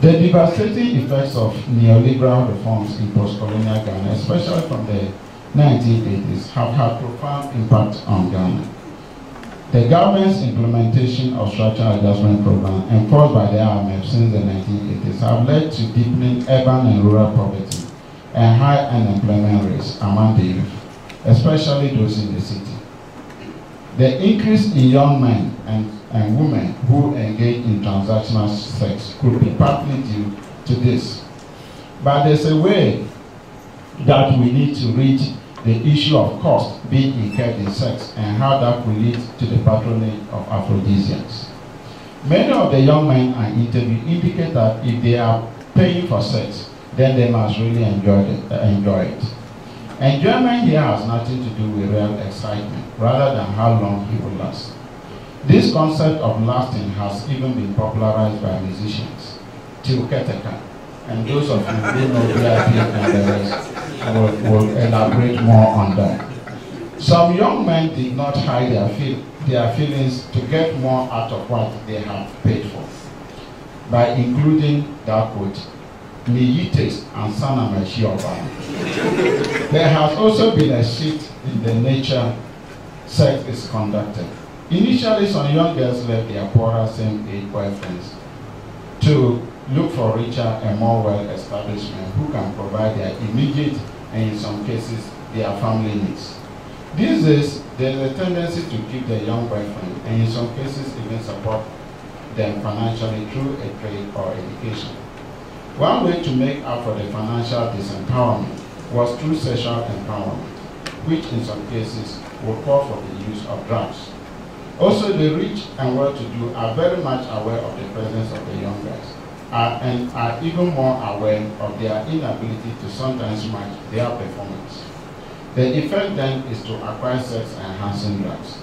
The devastating effects of neoliberal reforms in post-colonial Ghana, especially from the 1980s, have had profound impact on Ghana. The government's implementation of structural adjustment program enforced by the IMF since the 1980s have led to deepening urban and rural poverty and high unemployment rates among the youth, especially those in the city. The increase in young men and and women who engage in transactional sex could be partly due to this. But there's a way that we need to reach the issue of cost being incurred in sex and how that will lead to the patronage of aphrodisiacs. Many of the young men I interviewed indicate that if they are paying for sex, then they must really enjoy it. Uh, enjoy it. Enjoyment here has nothing to do with real excitement, rather than how long it will last. This concept of lasting has even been popularized by musicians, Till Keteka, and those of you who know VIP and the rest will, will elaborate more on that. Some young men did not hide their, feel, their feelings to get more out of what they have paid for by including that quote, Miyites and Sanamashioba. There has also been a shift in the nature sex is conducted. Initially, some young girls left their poorer same-age boyfriends to look for richer and more well-established men who can provide their immediate and in some cases their family needs. There is a tendency to keep the young boyfriend and in some cases even support them financially through a trade or education. One way to make up for the financial disempowerment was through sexual empowerment, which in some cases would call for the use of drugs. Also, the rich and well-to-do are very much aware of the presence of the young guys uh, and are even more aware of their inability to sometimes match their performance. The effect then is to acquire sex-enhancing drugs.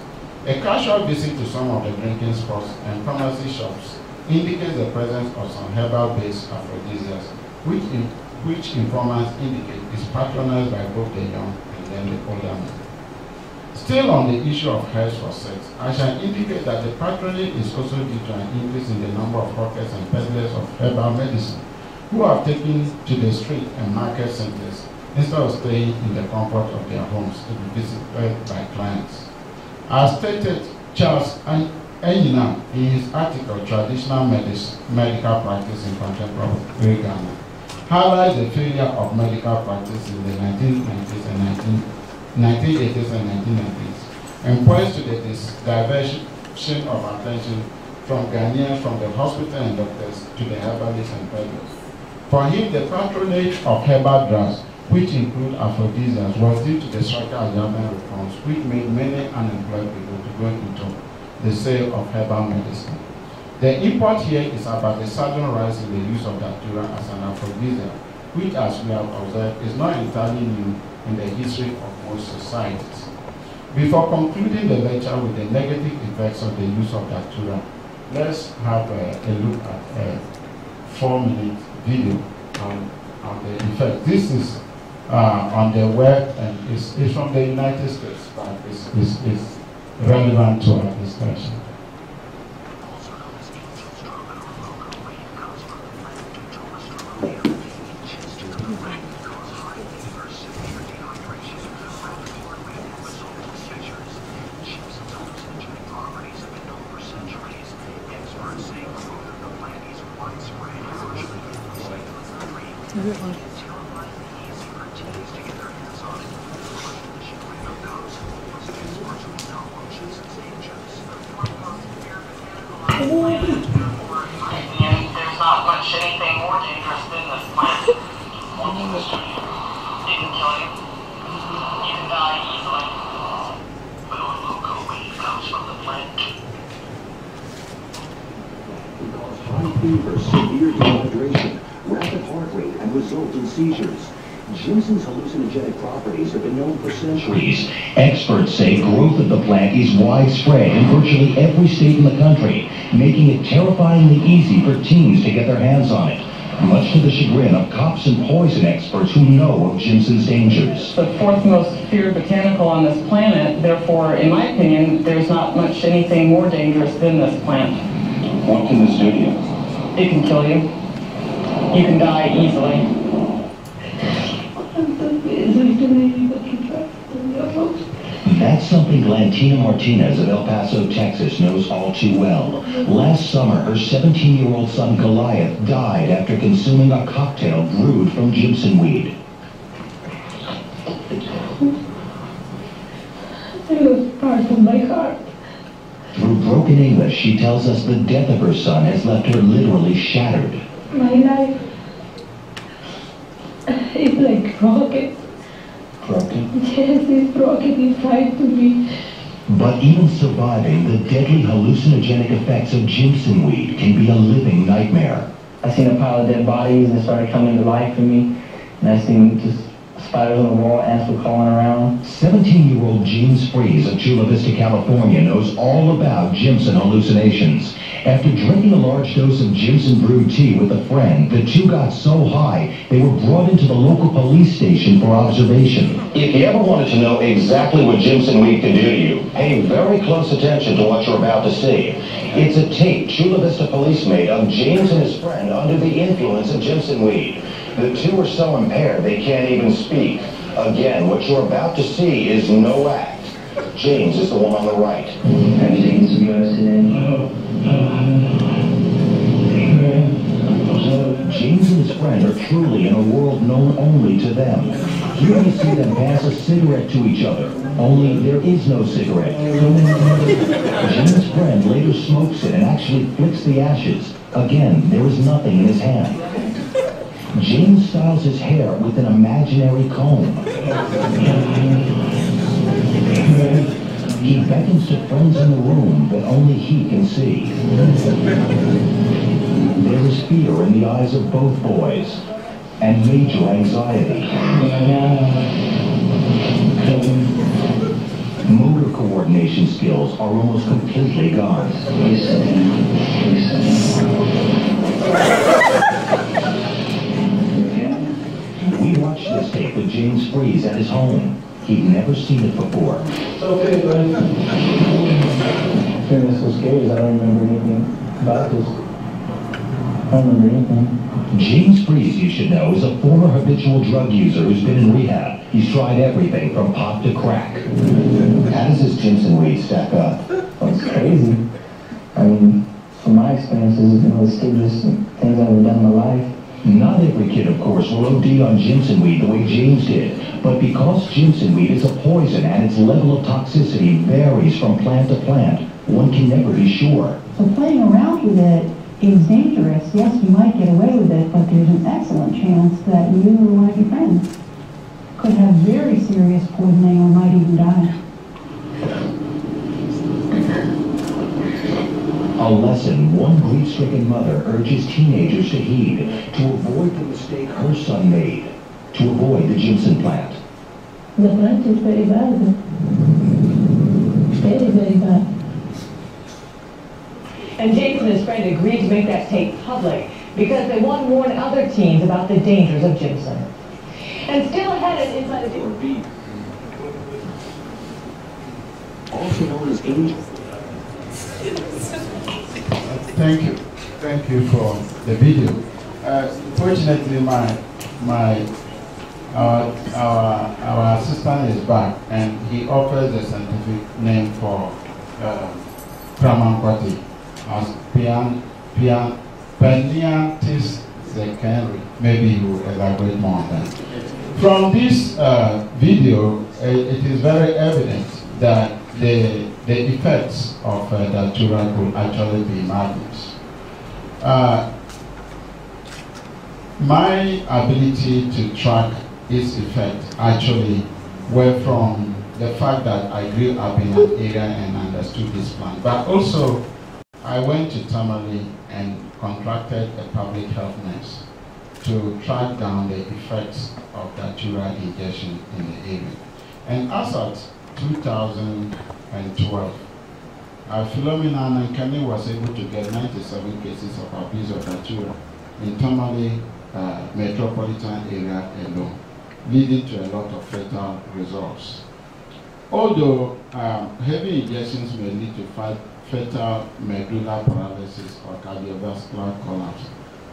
A casual visit to some of the drinking spots and pharmacy shops indicates the presence of some herbal-based aphrodisiacs, which, in, which informants indicate is patronized by both the young and then the older men. Still on the issue of health for sex, I shall indicate that the patronage is also due to an increase in the number of hawkers and peddlers of herbal medicine who have taken to the street and market centers instead of staying in the comfort of their homes to be visited by clients. As stated, Charles Anyinam in his article Traditional Medical Practice in Contemporary Ghana highlights the failure of medical practice in the 1990s and 19 1980s and 1990s and points to the diversion of attention from Ghanaians from the hospital and doctors to the herbalists and peddlers. For him, the patronage of herbal drugs, which include aphrodisiacs, was due to the structural adjustment reforms, which made many unemployed people to go into the sale of herbal medicine. The import here is about the sudden rise in the use of datura as an aphrodisiac, which, as we have observed, is not entirely new in the history of most societies. Before concluding the lecture with the negative effects of the use of Datura, let's have a, a look at a four-minute video on, on the effect. This is uh, on the web and it's, it's from the United States, but it's, it's, it's relevant to our discussion. Virtually every state in the country, making it terrifyingly easy for teens to get their hands on it, much to the chagrin of cops and poison experts who know of Jimson's dangers. the fourth most feared botanical on this planet. Therefore, in my opinion, there's not much anything more dangerous than this plant. What can this do to you? It can kill you. You can die easily. That's something Glantina Martinez of El Paso, Texas knows all too well. Last summer, her 17-year-old son Goliath died after consuming a cocktail brewed from Jimson weed. It was part of my heart. Through broken English, she tells us the death of her son has left her literally shattered. My life is like rocket. Broken? Yes, it's rocket inside to me. But even surviving the deadly hallucinogenic effects of Jimson weed can be a living nightmare. I seen a pile of dead bodies and it started coming to life for me. And I seen just spiders on the wall, ants were crawling around. 17-year-old James Freeze of Chula Vista, California knows all about Jimson hallucinations. After drinking a large dose of Jimson brewed tea with a friend, the two got so high they were brought into the local police station for observation. If you ever wanted to know exactly what Jimson weed can do to you, pay very close attention to what you're about to see. It's a tape Chula Vista police made of James and his friend under the influence of Jimson weed. The two are so impaired they can't even speak. Again, what you're about to see is no act. James is the one on the right. Have you taken some US today? James and his friend are truly in a world known only to them. Here you see them pass a cigarette to each other, only there is no cigarette. James' friend later smokes it and actually flicks the ashes. Again, there is nothing in his hand. James styles his hair with an imaginary comb. He beckons to friends in the room that only he can see. There is fear in the eyes of both boys and major anxiety. Motor coordination skills are almost completely gone. Tape with James Freeze at his home. He'd never seen it before. Okay, buddy. That's so scary I don't remember anything about this. I don't remember anything. James Freeze, you should know, is a former habitual drug user who's been in rehab. He's tried everything from pop to crack. How does this Jimson weed stack up? Well, it's crazy. I mean, from my experiences, you know, it's the just things I've ever done in my life. Not every kid, of course, will OD on Jimson weed the way James did. But because Jimson weed is a poison and its level of toxicity varies from plant to plant, one can never be sure. So playing around with it is dangerous. Yes, you might get away with it, but there's an excellent chance that you or one of your friends could have very serious poisoning or might even die. A lesson one grief-stricken mother urges teenagers to heed to avoid the mistake her son made, to avoid the Jimson plant. The plant is very bad. Very, very bad. And James and his friend agreed to make that tape public because they want to warn other teens about the dangers of Jimson. And still ahead at Inside the Also known as angel. Thank you. Thank you for the video. Uh, fortunately, my my our, our our assistant is back, and he offers a scientific name for uh, Pramankwati as Pian Pian Peniantis secondary. Maybe you will elaborate more on that. From this uh, video, uh, it is very evident that the, the effects of uh, datura could actually be madness. Uh, my ability to track its effect actually were from the fact that I grew up in an area and understood this plan. But also, I went to Tamale and contracted a public health nurse to track down the effects of datura injection in the area. And as at 2012, uh, Philomena Nankane was able to get 97 cases of abuse of datura in Tamale uh, metropolitan area alone, leading to a lot of fatal results. Although um, heavy injections may lead to fatal medulla paralysis or cardiovascular collapse,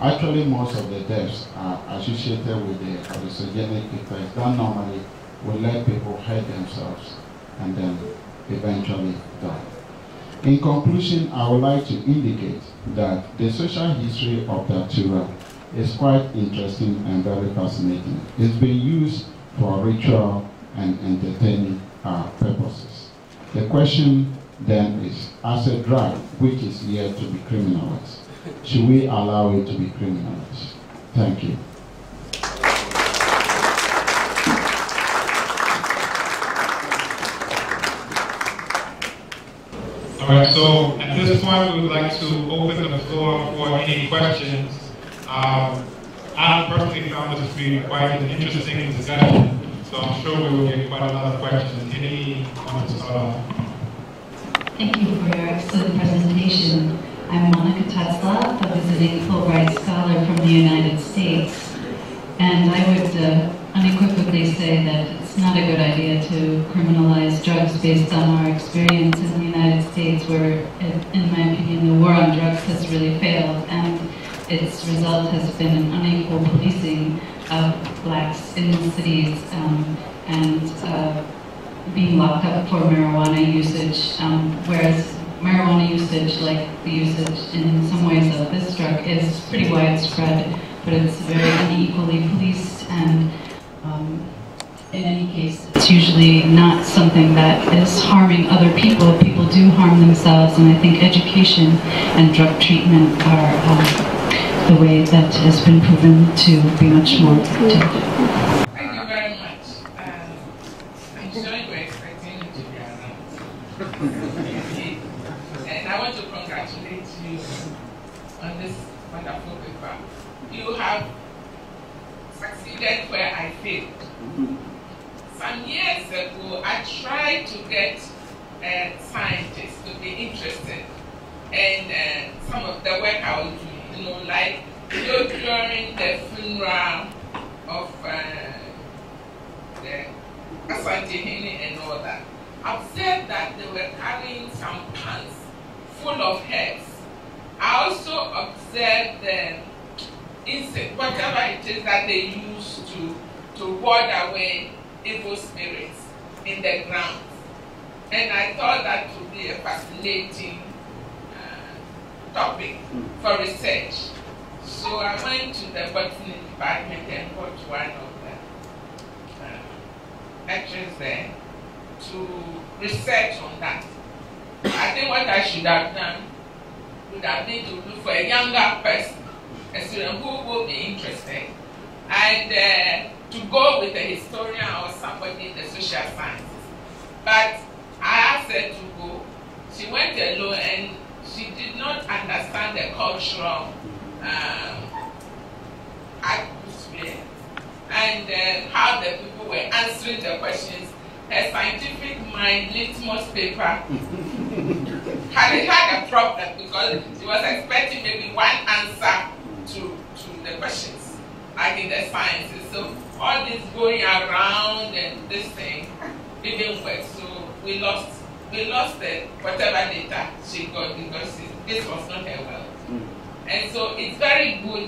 actually most of the deaths are associated with the hallucinogenic effects that normally will let people hurt themselves and then eventually die. In conclusion, I would like to indicate that the social history of Datura is quite interesting and very fascinating. It's been used for ritual and entertaining uh, purposes. The question then is, as a drug which is yet to be criminalized, should we allow it to be criminalized? Thank you. All right, so at this point, we would like to open the floor for any questions. Um, I personally found this to be quite an interesting discussion, so I'm sure we will get quite a lot of questions. Any comments? Uh, Thank you for your excellent presentation. I'm Monica Tetzla, a visiting Fulbright scholar from the United States. And I would uh, unequivocally say that it's not a good idea to criminalize drugs based on our experience in the United States where, in my opinion, the war on drugs has really failed. And its result has been an unequal policing of blacks in cities um, and uh, being locked up for marijuana usage, um, whereas marijuana usage, like the usage in some ways of this drug, is pretty widespread, but it's very unequally policed and um, in any case, it's usually not something that is harming other people. People do harm themselves, and I think education and drug treatment are um, the way that has been proven to be much more effective.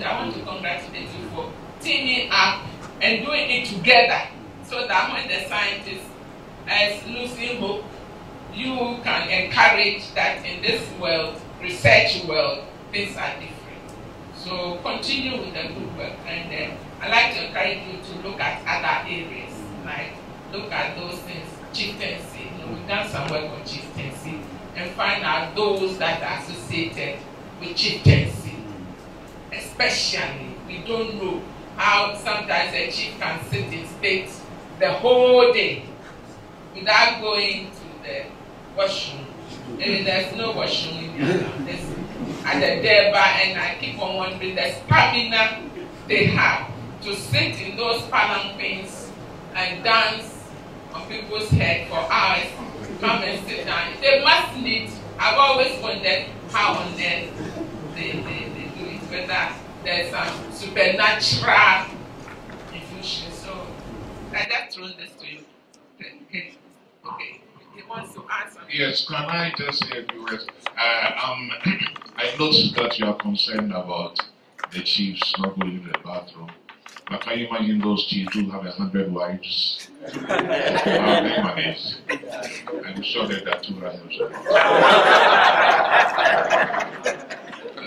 I want to congratulate you for teaming up and doing it together so that when the scientists is losing hope, you can encourage that in this world, research world, things are different. So continue with the good work. And uh, I'd like to encourage you to look at other areas, like look at those things, chieftaincy. You know, we've done some work on chieftaincy and find out those that are associated with chieftaincy. Especially, we don't know how sometimes a chief can sit in state the whole day without going to the washroom. And there's no washroom in this at the durbar, and I keep on wondering the stamina they have to sit in those palanquins and dance on people's head for hours, come and sit down. They must need, I've always wondered how on earth they, they, they do it, whether there's some supernatural infusion. So I just thrown this to you. Okay. Okay. He wants to answer. Yes, can I just say a few words? Uh, um, I noticed that you are concerned about the chiefs not going to the bathroom. But can you imagine those chiefs who have a hundred wives? How they manage? I'm sure that there are two rhinos.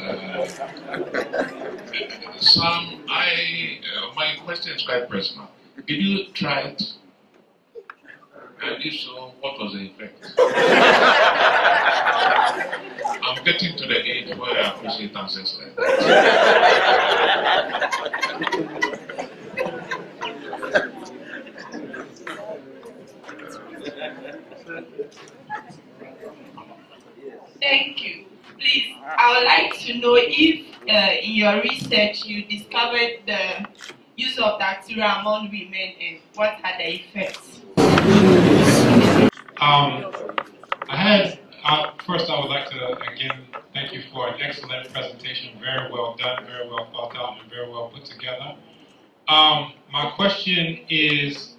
Uh, Sam, I, uh, my question is quite personal. Did you try it? And if so, what was the effect? I'm getting to the age where I appreciate answers like Thank you. Please, I would like to know if in your research you discovered the use of datura among women and what are the effects? Um, I had, uh, first I would like to again thank you for an excellent presentation, very well done, very well thought out, and very well put together. Um, my question is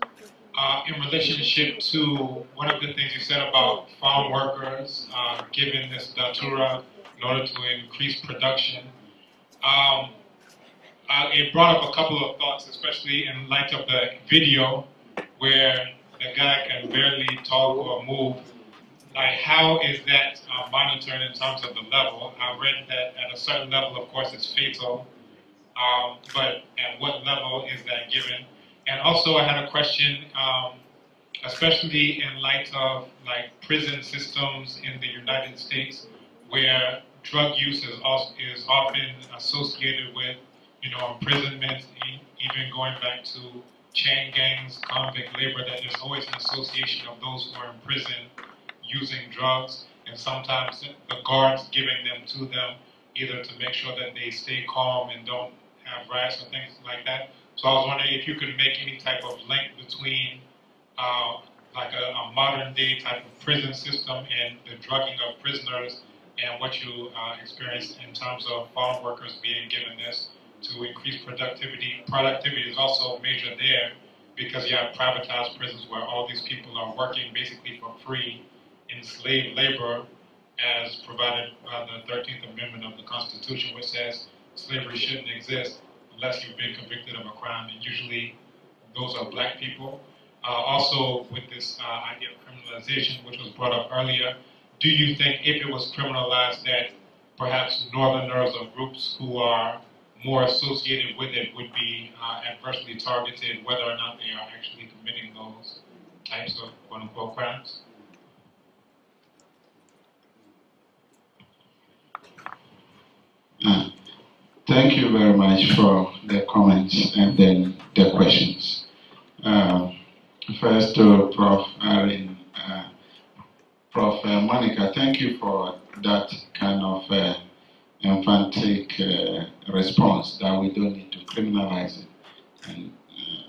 uh, in relationship to one of the things you said about farm workers uh, given this datura in order to increase production. Um, uh, it brought up a couple of thoughts, especially in light of the video where the guy can barely talk or move. Like, how is that uh, monitored in terms of the level? I read that at a certain level, of course, it's fatal, um, but at what level is that given? And also, I had a question, um, especially in light of like prison systems in the United States, where drug use is, also, is often associated with, you know, imprisonment, even going back to chain gangs, convict labor, that there's always an association of those who are in prison using drugs, and sometimes the guards giving them to them, either to make sure that they stay calm and don't have riots or things like that. So I was wondering if you could make any type of link between uh, like a, a modern day type of prison system and the drugging of prisoners and what you uh, experienced in terms of farm workers being given this to increase productivity. Productivity is also major there because you have privatized prisons where all these people are working basically for free in slave labor as provided by the 13th Amendment of the Constitution, which says slavery shouldn't exist unless you've been convicted of a crime, and usually those are black people. Uh, also, with this uh, idea of criminalization, which was brought up earlier, do you think if it was criminalized that perhaps northerners or groups who are more associated with it would be uh, adversely targeted, whether or not they are actually committing those types of quote unquote crimes? Thank you very much for the comments and then the questions. Uh, first to Prof. Irene, uh, Prof. uh, Monica, thank you for that kind of uh, emphatic uh, response that we don't need to criminalize it. And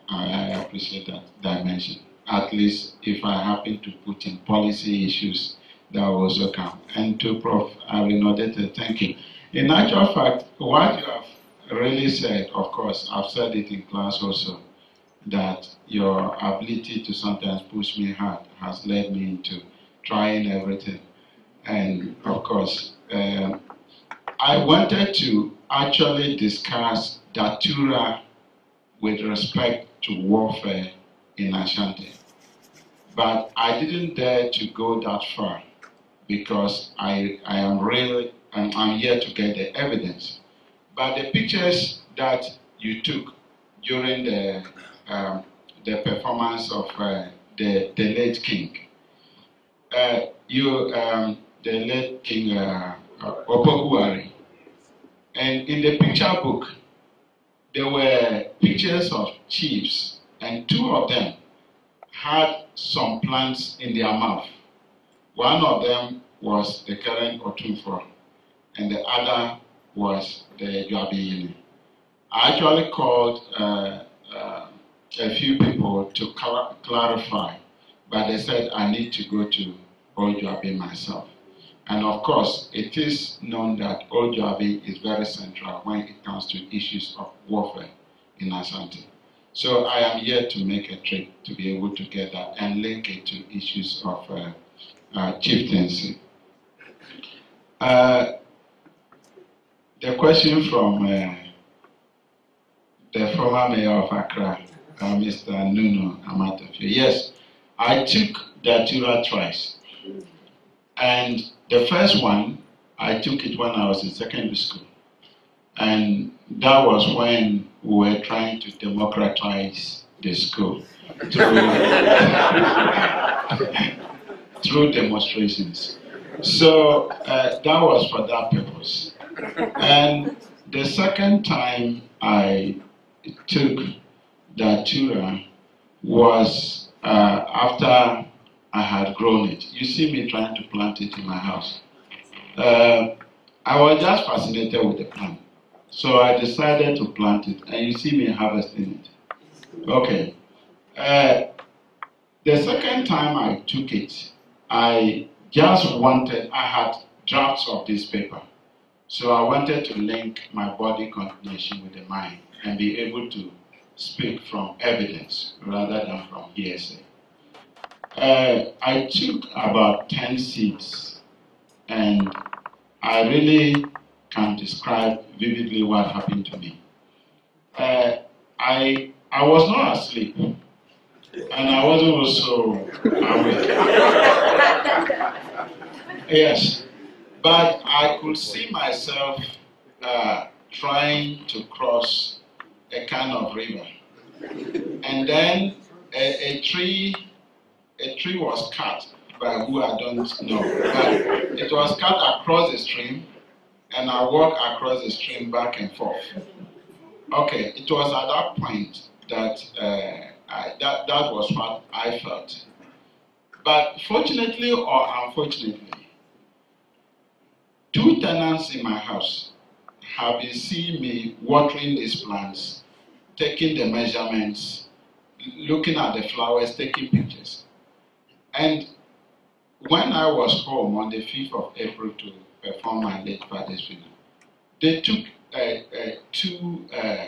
uh, I, appreciate that dimension. At least if I happen to put in policy issues, that will also come. And to Prof. Irene Odotei, thank you. In actual fact, what you have really said, of course, I've said it in class also, that your ability to sometimes push me hard has led me into trying everything. And of course, um, I wanted to actually discuss Datura with respect to warfare in Ashanti. But I didn't dare to go that far because I, I am really and I'm here to get the evidence. But the pictures that you took during the um, the performance of uh, the the late king, uh, you um, the late king uh, uh, Opoku Ware, and in the picture book there were pictures of chiefs, and two of them had some plants in their mouth. One of them was the current Otumfuo, and the other was the Juabiyini. I actually called uh, uh, a few people to cl- clarify, but they said I need to go to Ojuabi myself. And of course, it is known that Ojuabi is very central when it comes to issues of warfare in Ashanti. So I am here to make a trip to be able to get that and link it to issues of uh, uh, chieftaincy. Uh, the question from uh, the former mayor of Accra, uh, Mr. Nunoo Amarteifio. Yes, I took the Datura twice. And the first one, I took it when I was in secondary school. And that was when we were trying to democratize the school through, through demonstrations. So uh, that was for that purpose. And the second time I took the Datura was uh, after I had grown it. You see me trying to plant it in my house. Uh, I was just fascinated with the plant. So I decided to plant it, and you see me harvesting it. Okay. Uh, the second time I took it, I just wanted, I had drafts of this paper. So I wanted to link my body composition with the mind and be able to speak from evidence rather than from hearsay. Uh, I took about 10 seats and I really can describe vividly what happened to me. Uh, I, I was not asleep and I wasn't also awake. yes, but I could see myself uh, trying to cross a kind of river. And then a, a tree a tree was cut by who I don't know. But it was cut across the stream, and I walked across the stream back and forth. Okay, it was at that point that uh, I, that that was what I felt. But fortunately or unfortunately, two tenants in my house have been seeing me watering these plants, taking the measurements, looking at the flowers, taking pictures. And when I was home on the 5th of April to perform my late father's funeral, they took uh, uh, two, uh,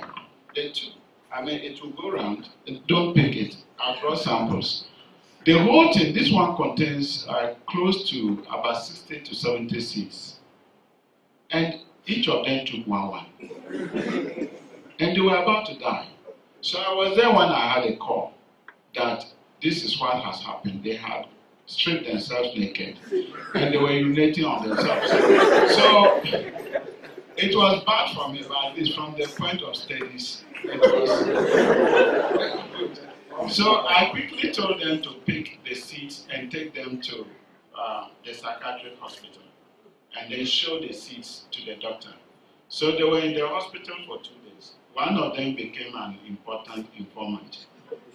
they took, I mean, it will go around, don't pick it, I brought samples. The whole thing, this one contains uh, close to about 60 to 70 seeds. And each of them took one one. and they were about to die. So I was there when I had a call that this is what has happened. They had stripped themselves naked and they were urinating on themselves. So it was bad for me, but at least from the point of studies, it was. So I quickly told them to pick the seats and take them to uh, the psychiatric hospital and then show the seats to the doctor. So they were in the hospital for two days. One of them became an important informant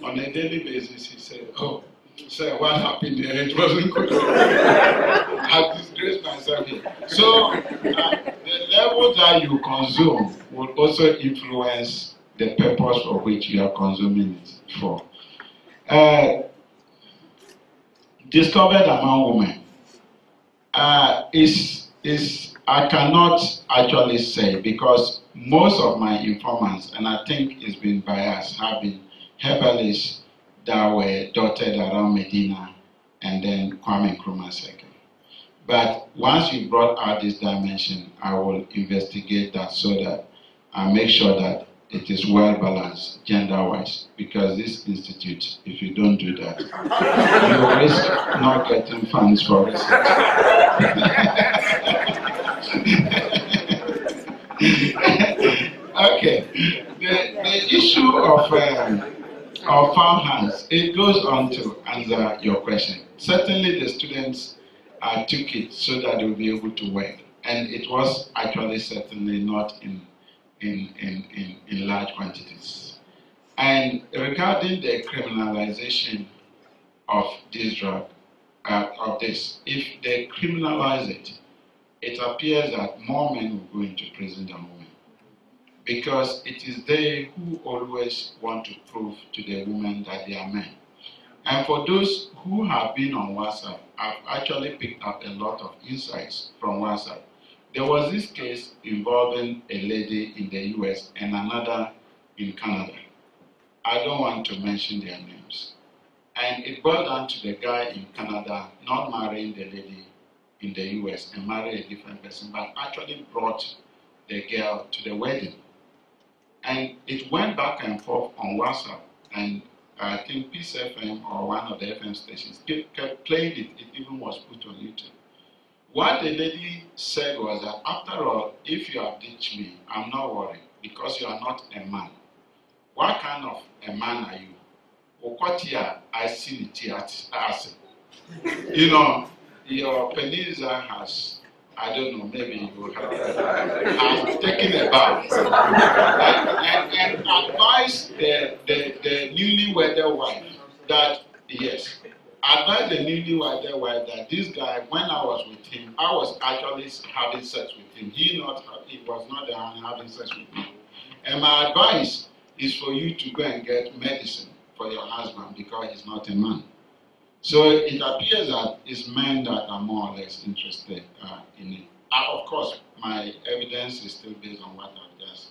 on a daily basis, he said, Oh, sir, what happened there? It wasn't good. I've disgraced myself here. So, uh, the level that you consume will also influence the purpose for which you are consuming it for. Uh, discovered among women uh, is, is, I cannot actually say because most of my informants, and I think it's been biased, have been herbalists that were dotted around Medina and then Kwame Nkrumah Circle. But once you brought out this dimension, I will investigate that so that I make sure that it is well balanced gender wise. Because this institute, if you don't do that, you risk not getting funds for research. okay. The, the issue of um, of farmhands, it goes on to answer your question. Certainly, the students uh, took it so that they will be able to work, and it was actually certainly not in in in in, in large quantities. And regarding the criminalization of this drug, uh, of this. If they criminalize it, it appears that more men will go into prison than women. Because it is they who always want to prove to the women that they are men. And for those who have been on WhatsApp, I've actually picked up a lot of insights from WhatsApp. There was this case involving a lady in the US and another in Canada. I don't want to mention their names. And it boiled down to the guy in Canada not marrying the lady in the US and marrying a different person, but actually brought the girl to the wedding. And it went back and forth on WhatsApp, and I think Peace FM or one of the FM stations kept playing it. It even was put on YouTube. What the lady said was that after all, if you have ditched me, I'm not worried because you are not a man. What kind of a man are you? Okwatia, I see the as You know, your Peninsula has, I don't know, maybe you have, has taken a bath and, and, advise the, the, the newly-wedded wife that, yes, advise the newly-wedded wife that this guy, when I was with him, I was actually having sex with him. He not, he was not the one having sex with me. And my advice is for you to go and get medicine for your husband because he's not a man. So it appears that it's men that are more or less interested uh, in it. Uh, of course, my evidence is still based on what I've just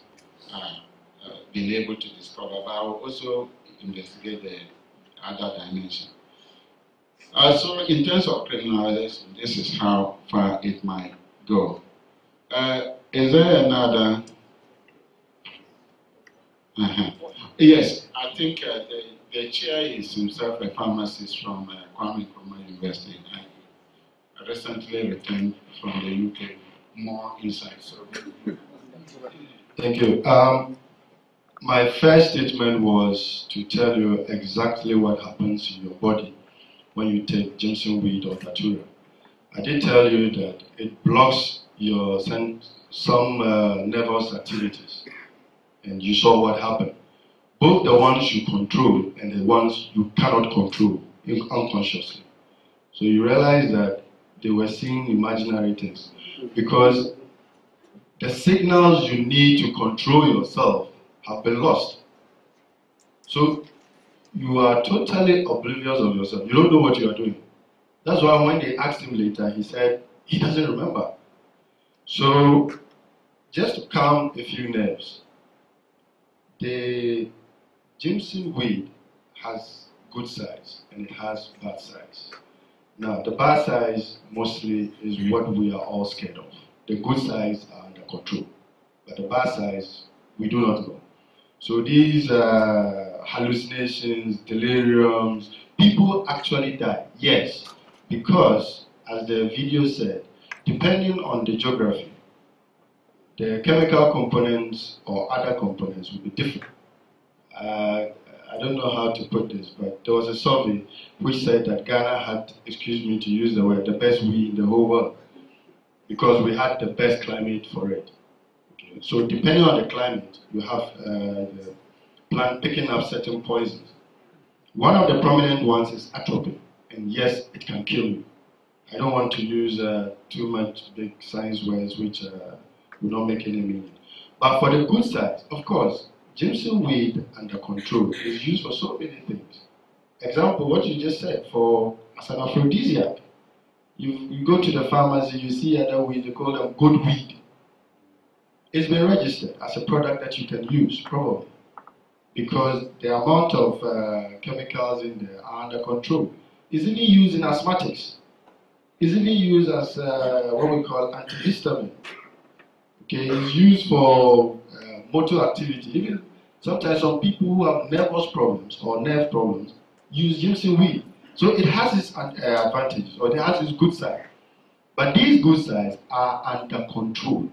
uh, uh been able to discover, but I will also investigate the other dimension. Uh, so in terms of criminalization, this is how far it might go. Uh, is there another? Uh-huh. Yes, I think uh, the, the chair is himself a pharmacist from uh, Kwame Nkrumah University. I, recently returned from the UK. More insights. So. Thank you. Um, my first statement was to tell you exactly what happens in your body when you take Jimson weed or datura. I did tell you that it blocks your some uh, nervous activities, and you saw what happened. Both the ones you control and the ones you cannot control unconsciously. So you realize that they were seeing imaginary things because the signals you need to control yourself have been lost. So you are totally oblivious of yourself. You don't know what you are doing. That's why when they asked him later, he said he doesn't remember. So, just to calm a few nerves, the Jimson weed has good sides and it has bad sides. Now, the bad sides mostly is what we are all scared of. The good sides are under control, but the bad sides we do not know. So these uh, hallucinations, deliriums, people actually die. Yes, because as the video said, depending on the geography, the chemical components or other components will be different. Uh, I don't know how to put this, but there was a survey which said that Ghana had, excuse me to use the word, the best weed in the whole world because we had the best climate for it. Okay. So depending on the climate, you have uh, the plant picking up certain poisons. One of the prominent ones is atropine, and yes, it can kill you. I don't want to use uh, too much big science words which uh, will not make any meaning. But for the good side, of course, Jimson weed under control is used for so many things. Example, what you just said, for as an aphrodisiac. You, you go to the pharmacy, you see other weed, they call them good weed. It's been registered as a product that you can use, probably, because the amount of uh, chemicals in there are under control. It's even used in asthmatics. It's even used as uh, what we call antihistamine. Okay, it's used for uh, motor activity. Even sometimes some people who have nervous problems or nerve problems use Jimson weed. So it has its uh, advantages or it has its good side. But these good sides are under control.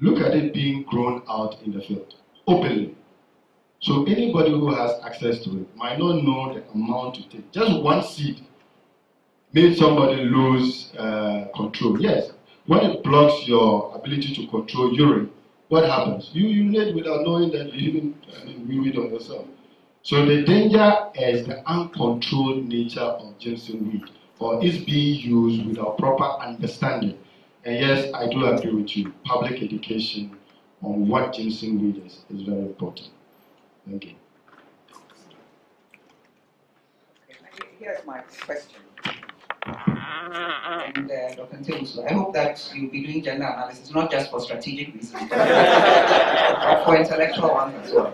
Look at it being grown out in the field openly. So anybody who has access to it might not know the amount to take. Just one seed made somebody lose uh, control. Yes, when it blocks your ability to control urine, what happens? You urinate without knowing that you even I mean, on yourself. So the danger is the uncontrolled nature of Jimson weed, or is being used without proper understanding. And yes, I do agree with you. Public education on what Jimson weed is is very important. You. Here's my question. And uh, Dr. Ntewusu, I hope that you'll be doing gender analysis, not just for strategic reasons, but for intellectual ones as well.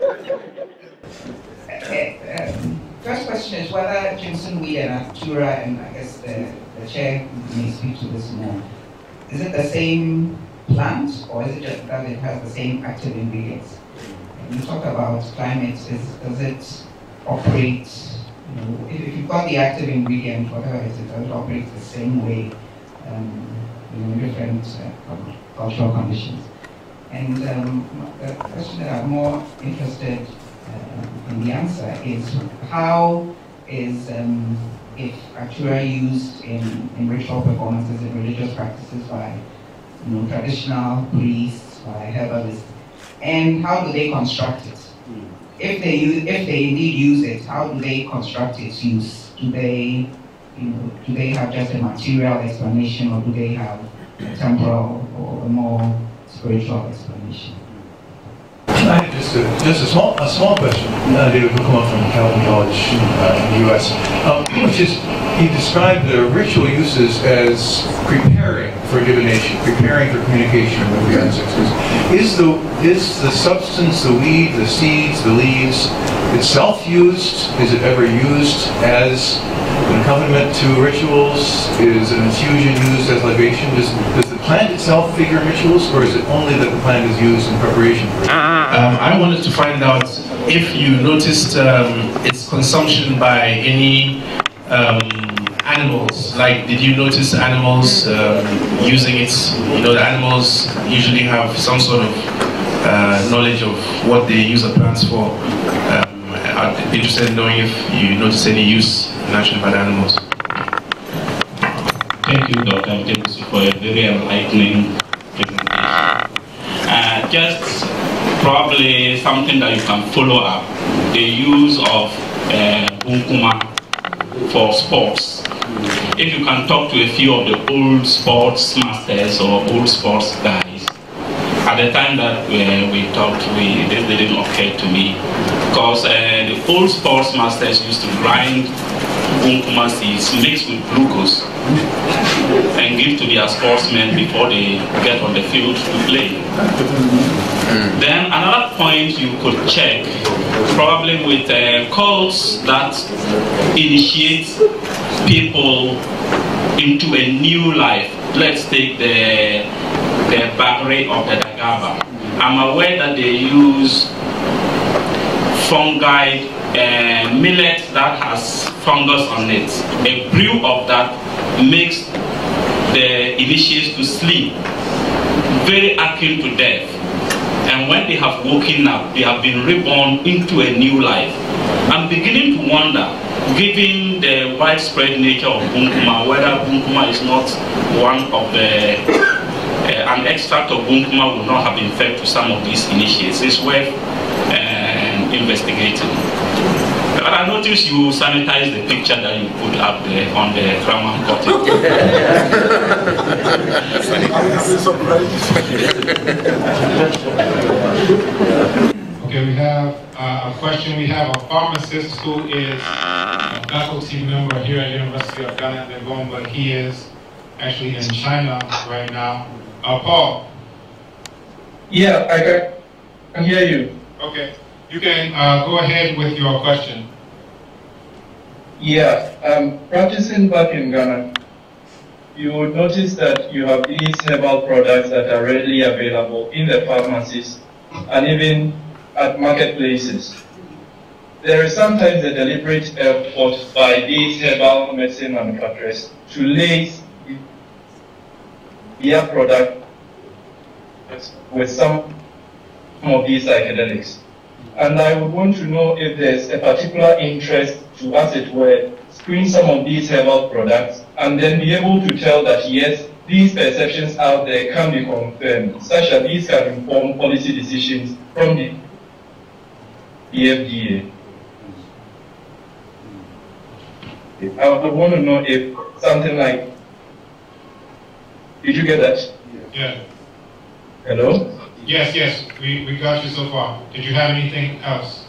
Uh, first question is whether Jimson weed and Datura, and I guess the, the chair may speak to this more, is it the same plant or is it just that it has the same active ingredients? You talk about climate, is, does it operate you know, if, if you've got the active ingredient, whatever it is, it does operate the same way um, in different uh, cultural conditions. And um, the question that I'm more interested uh, in the answer is how is um, if Datura used in, in ritual performances and religious practices by you know, traditional priests, by herbalists, and how do they construct it? if they use, if they indeed use it, how do they construct its use? Do they, you know, do they have just a material explanation, or do they have a temporal or a more spiritual explanation? Just a, just a small, a small question. Uh, David Buchman from Calvin College uh, in the U.S. Um, which is, he described the ritual uses as preparing for divination, preparing for communication with the ancestors. Is the is the substance, the weed, the seeds, the leaves itself used? Is it ever used as an accompaniment to rituals? Is an infusion used as libation? Does, does the plant itself figure in rituals, or is it only that the plant is used in preparation for um, I wanted to find out if you noticed um, its consumption by any um, animals. Like, did you notice animals um, using it? You know, the animals usually have some sort of uh, knowledge of what they use the plants for. Um, be interested in knowing if you notice any use naturally by the animals. Thank you, Dr. James, for a very enlightening presentation. Uh, just probably something that you can follow up, the use of uh, for sports. If you can talk to a few of the old sports masters or old sports guys, at the time that uh, we talked, we, this didn't occur to me because uh, the old sports masters used to grind bunkuma seeds mixed with glucose and give to their sportsmen before they get on the field to play. Then another point you could check, probably with uh, cults that initiate people into a new life. Let's take the the Bagre of the Dagaba. I'm aware that they use fungi uh, millet that has fungus on it. A brew of that makes the initiates to sleep, very akin to death. And when they have woken up, they have been reborn into a new life. I'm beginning to wonder, given the widespread nature of bunkuma, whether bunkuma is not one of the, uh, an extract of bunkuma would not have been fed to some of these initiates. It's worth uh, investigating. But I noticed you sanitized the picture that you put up there on the Kraman Okay, we have uh, a question. We have a pharmacist who is a faculty member here at University of Ghana at Legon, but he is actually in China right now. Uh, Paul. Yeah, I can, can hear you. Okay, you can uh, go ahead with your question. Yeah, um, practicing back in Ghana, you would notice that you have these herbal products that are readily available in the pharmacies and even at marketplaces. There is sometimes a deliberate effort by these herbal medicine manufacturers to lace their product with some of these psychedelics. And I would want to know if there's a particular interest to, as it were, screen some of these herbal products and then be able to tell that yes, these perceptions out there can be confirmed, such that these can inform policy decisions from the, the FDA. I, would want to know if something like, did you get that? Yeah. Hello? Yes, yes, we, we got you so far. Did you have anything else?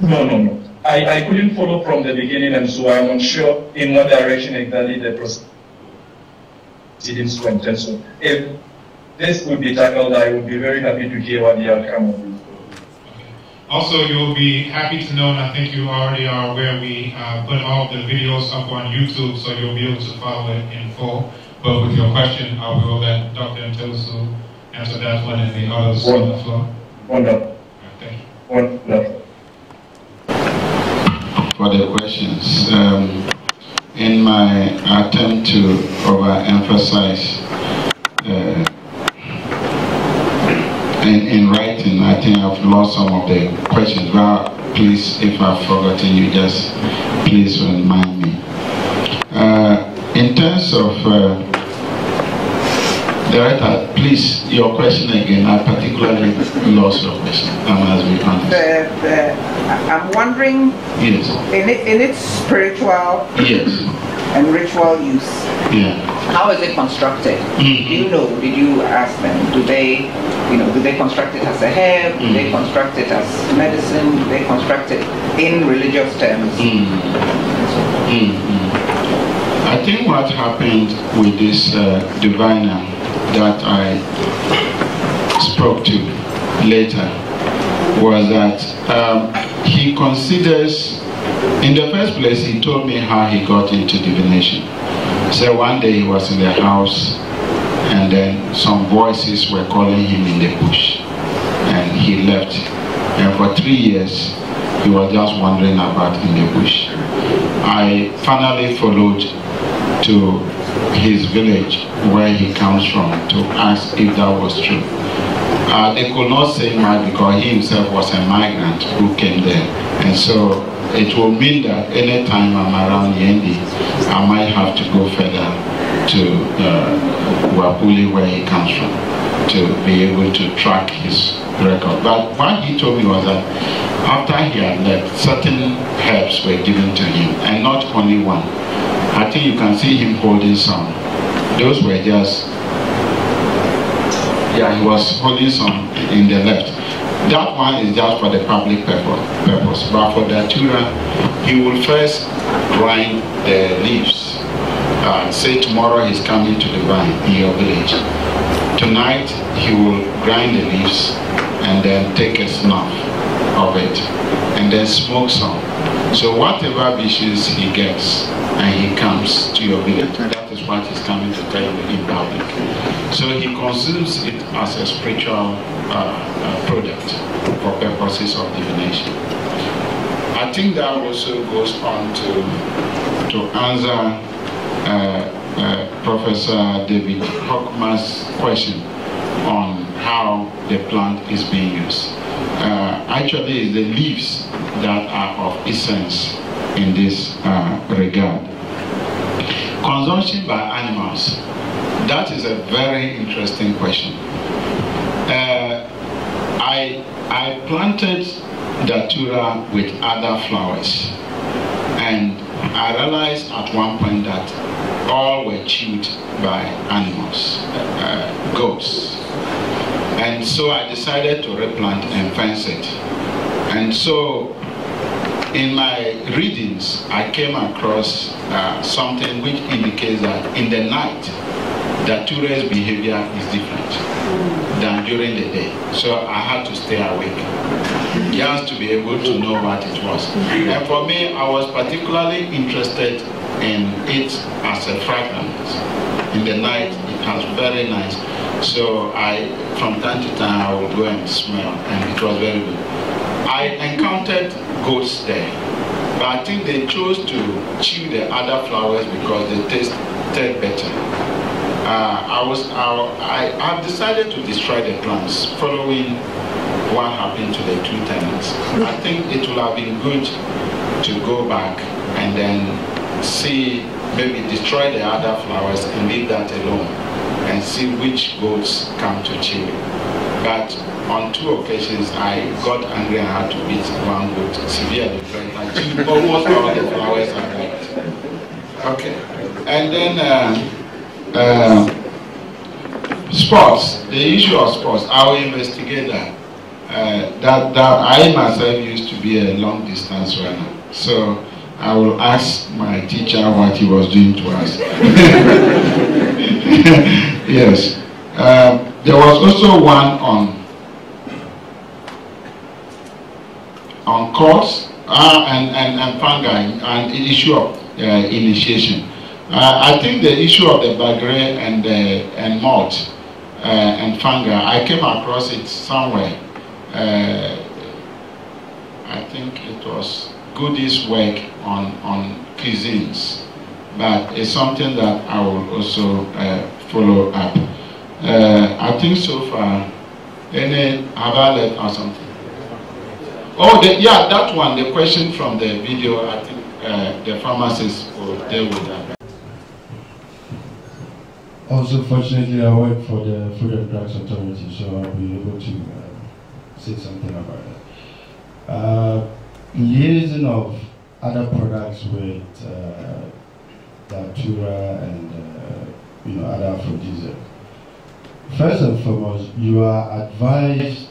No, no, no. I, I couldn't follow from the beginning, and so I'm unsure in what direction exactly the proceedings went. And so, if this would be tackled, I would be very happy to hear what the outcome will be. Also, you'll be happy to know, and I think you already are aware, we uh, put all the videos up on YouTube, so you'll be able to follow it in full. But with your question, I will let Dr. Ntewusu answer that one and the others on the floor. Wonderful. Thank you. Wonderful. for the questions. Um, in my attempt to overemphasize uh, in, in writing, I think I've lost some of the questions. But please, if I've forgotten you, just please remind me. Uh, in terms of uh, Director, please, your question again. I particularly lost your question. I must be honest. The, the, I'm wondering, Yes. in, it, in its spiritual Yes. And ritual use, Yeah. how is it constructed? Do you know? Did you ask them? Do they, you know, do they construct it as a herb? Do they construct it as medicine? Do they construct it in religious terms? Mm, mm. I think what happened with this uh, diviner that I spoke to later was that um, he considers, in the first place, he told me how he got into divination. So one day he was in the house and then some voices were calling him in the bush and he left. And for three years, he was just wandering about in the bush. I finally followed to his village where he comes from to ask if that was true. Uh, they could not say much because he himself was a migrant who came there. And so it will mean that anytime I'm around Yendi, I might have to go further to uh, Wapuli where he comes from to be able to track his record. But what he told me was that after he had left, certain herbs were given to him, and not only one. I think you can see him holding some. Those were just, yeah, he was holding some in the left. That one is just for the public purpose. But for the Datura, he will first grind the leaves. Uh, say tomorrow he's coming to the vine in your village. Tonight he will grind the leaves and then take a snuff of it and then smoke some. So whatever wishes he gets and he comes to your village, that is what he's coming to tell you in public. So he consumes it as a spiritual uh, uh, product for purposes of divination. I think that also goes on to to answer uh, uh, Professor David Hockman's question on how the plant is being used. Uh, actually, it's the leaves that are of essence in this uh, regard. Consumption by animals, that is a very interesting question. Uh, I, I planted datura with other flowers and I realized at one point that all were chewed by animals, uh, goats. And so I decided to replant and fence it. And so in my readings, I came across uh, something which indicates that in the night, the Datura's behavior is different than during the day. So I had to stay awake just to be able to know what it was. And for me, I was particularly interested in it as a fragrance. In the night, it was very nice. So I, from time to time, I would go and smell, and it was very good. I encountered goats there, but I think they chose to chew the other flowers because they tasted better. Uh, I was, I, I, decided to destroy the plants following what happened to the two tenants. I think it would have been good to go back and then see, maybe destroy the other flowers and leave that alone and see which goats come to chew. But on two occasions, I got angry and had to beat one goat severely. Took almost all the flowers I got. Okay. And then uh, uh, sports, the issue of sports, I will investigate that. Uh, that, that I myself used to be a long distance runner. So I will ask my teacher what he was doing to us. yes. Um, there was also one on on course uh, and, and, and fungi and issue of uh, initiation. Uh, I think the issue of the bagre and the and malt uh, and fungi, I came across it somewhere. Uh, I think it was Goody's work on, on cuisines, but it's something that I will also uh, follow up. I think so far, any, have I left or something? Oh, the, yeah, that one, the question from the video, I think uh, the pharmacist will deal with that. Also, fortunately, I work for the Food and Drugs Authority, so I'll be able to uh, say something about that. Uh, liaison of other products with uh, Datura and uh, you know other aphrodisiacs. First and foremost, you are advised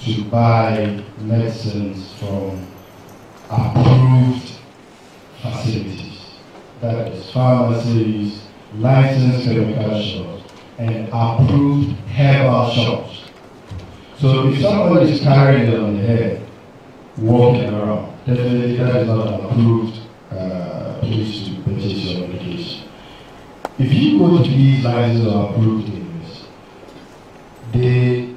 to buy medicines from approved facilities. That is pharmacies, licensed chemical shops, and approved herbal shops. So if somebody is carrying it on the head, walking around, definitely that is not an approved uh, place to purchase your medication. If you go to these licensed or approved areas, they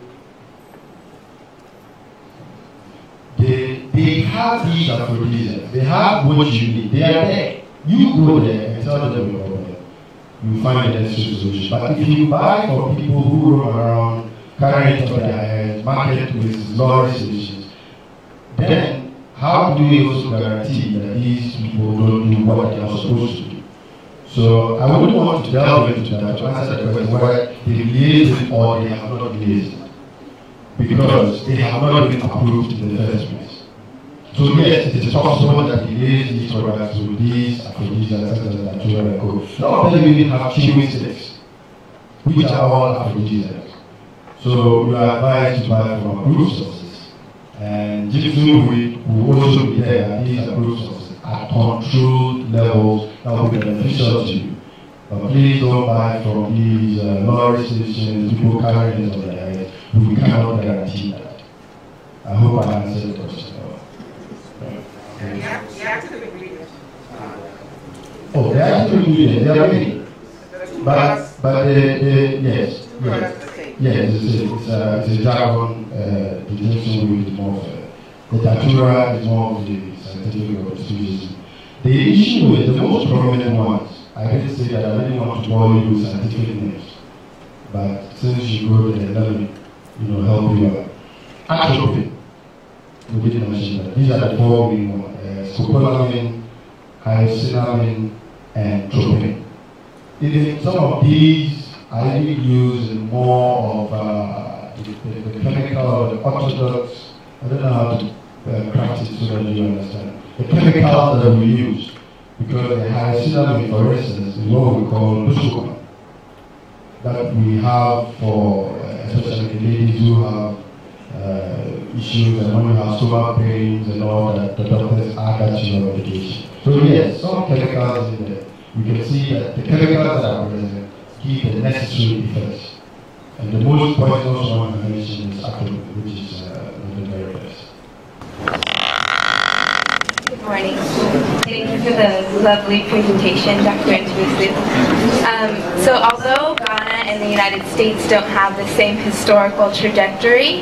they they have these aphrodisiacs. They have what you need. They are there. You go there and tell them. You find the necessary solution. But if you buy for people who roam around carrying it on their heads, market with lorry solutions, then how do we also guarantee that these people don't do what they are supposed to do? So I wouldn't want to delve into that to answer the question whether they liaised or they have not liaised because they have not been approved in the first place. So yes, it is possible that these products with these aphrodisiacs such as natural and co. Some of them even have chewing sticks, which are all aphrodisiacs. So you are advised to buy from approved sources. And Jimson weed will also be there these approved sources at controlled levels that will be beneficial to you. But please don't buy from these uh, lorry stations, people carrying it on their heads. We cannot guarantee that. I hope I answered the question. Oh, the active ingredients, there are many. But, but the, the, yes, yes, yes, it's a, it's a, jargon, uh, the weed is more of a, the datura is more of the scientific or the issue with the most prominent ones, I did say that I didn't want to bore you scientific names, but since you go there, let me, you know, help you out. Atropine, we didn't mention that. These are the four main ones, uh, scopolamine, hyoscyamine, and tropine. Even some of these I use more of uh, the, the, the, chemical, the orthodox, I don't know how to uh, practice so that you understand. The chemicals that we use, because the hyoscyamine, for instance, is what we call Buscopan, that we have for, uh, especially ladies who have uh, issues and when you have stomach pains and all that, the doctors add that to your medication. So yes, some chemicals in there. You can see that the chemicals that are present give the necessary effects. And the most poisonous one I mentioned is acronym, which is uh, the very best. Good morning. Thank you for the lovely presentation, Dr. Ntewusu. Um, so although Ghana and the United States don't have the same historical trajectory,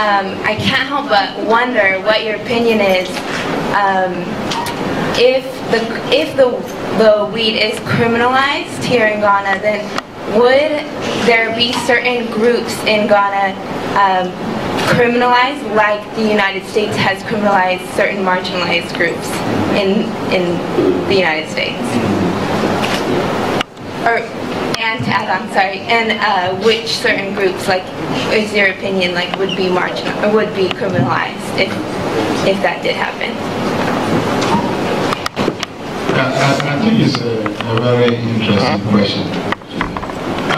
um, I can't help but wonder what your opinion is um, if the if the the weed is criminalized here in Ghana, then would there be certain groups in Ghana um, criminalized like the United States has criminalized certain marginalized groups in in the United States? Or and to add on, sorry, and uh, which certain groups, like, is your opinion, like, would be marginal, or would be criminalized if, if that did happen? I, I think it's a, a very interesting question.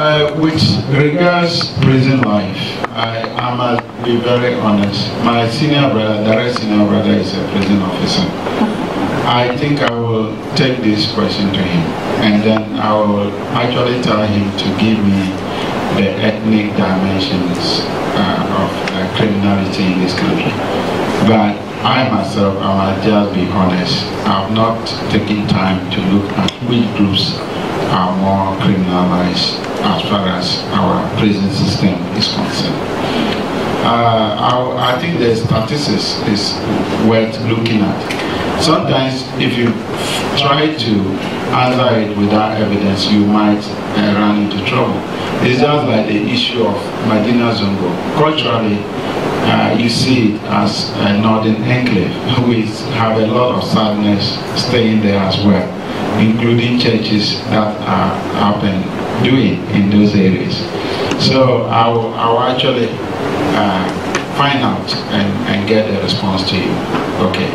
Uh, with regards prison life, I, I must be very honest. My senior brother, direct senior brother, is a prison officer. I think I will take this question to him, and then I will actually tell him to give me the ethnic dimensions uh, of uh, criminality in this country. But I myself, I must just be honest, I have not taken time to look at which groups are more criminalized as far as our prison system is concerned. Uh, I, I, think the statistics is worth looking at. Sometimes if you try to answer it without evidence, you might uh, run into trouble. It's just like the issue of Madina Zongo. Culturally, uh, you see it as a northern enclave. We have a lot of sadness staying there as well, including churches that are up and doing in those areas. So I will, I will actually uh, find out and, and get a response to you. Okay.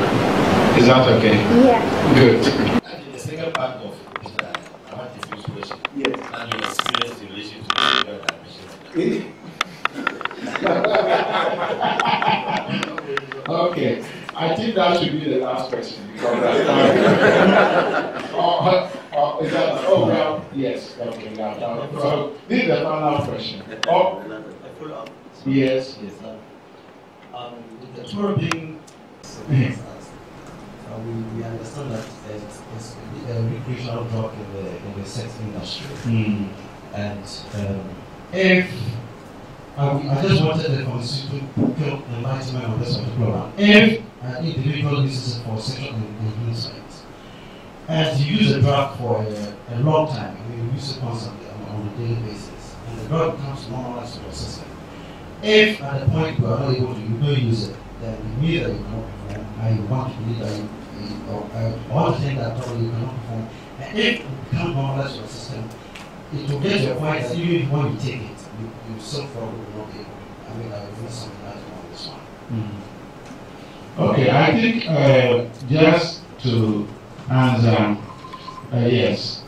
Is that okay? Yeah. Good. The second part of Mr. Amarteifio's question, yes. and your experience in relation to the dimension. okay, I think that should be the last question. Oh, oh, is that, oh, well, yes, okay, yeah. So, this is the final question. Oh, yes. Yes, um, with the tour being uh, we, we understand that there's, a recreational drug in the in the sex industry, Mm. and um, if I, I just wanted the constitutional enlightenment on this particular one. If an individual uses it for sexual enhancement, and you use a drug for a, a long time, you use it constantly on, a daily basis, and the drug becomes normalized to your system, if at the point you are not able to, you don't use it, then you that you cannot perform, and you want to believe that you, or, uh, all the things that probably you cannot perform, and if it becomes normalized to your system, it will get to a point that even when you take it, you, you still probably will not be able to. I mean, I will something that's on this one. Okay, I think uh, just to answer, uh, yes.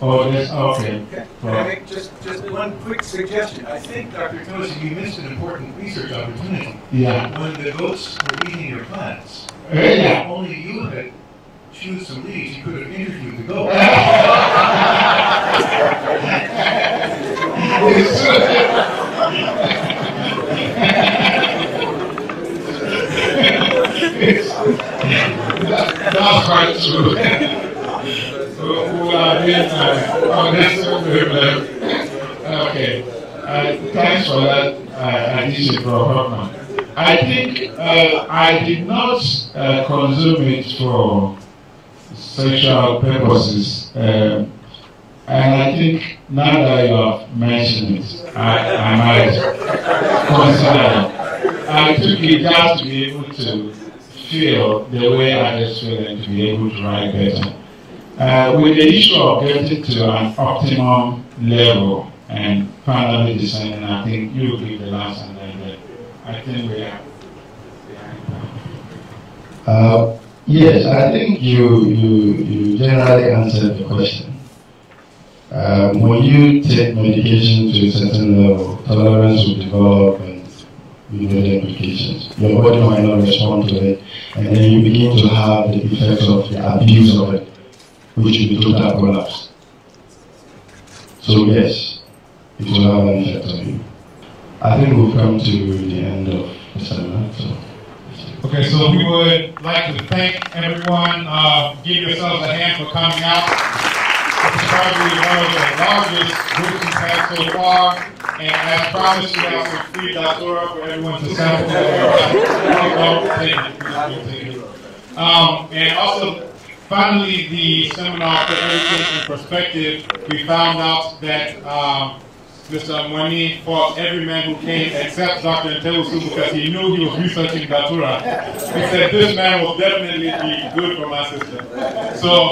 Oh, yes, okay. Can I make just, just one quick suggestion? I think, Dr. Ntewusu, you missed an important research opportunity. Yeah. When the goats were eating your plants, Uh, yeah. if only you had chewed some leaves, you could have interviewed the goat. That's quite true. Who are being uh. Okay. Uh, thanks for that uh, addition, Prof. Hoffman. I think uh, I did not uh, consume it for sexual purposes. Um, and I think now that you have mentioned it, I, I might consider it. I took it just to be able to feel the way feel and to be able to write better. Uh, with the issue of getting to an optimum level and finally deciding, I think you will give the last and then the, I think we are. Uh, yes, I think you, you, you generally answered the question. Um, when you take medication to a certain level, tolerance will develop know the. Your body might not respond to it, and then you begin to have the effects of the abuse of it, which will be total collapse. So yes, it will have an effect on you. I think we've come to the end of the seminar. So. Okay, so we would like to thank everyone. Uh, give yourselves a hand for coming out. Probably one of the largest groups we've had so far. And as promised, we have some free datura for everyone to sample. um, and also, finally, the seminar for education perspective, we found out that um, Mr. Mwani fought every man who came except Dr. Ntewusu because he knew he was researching Datura. He said this man will definitely be good for my system. So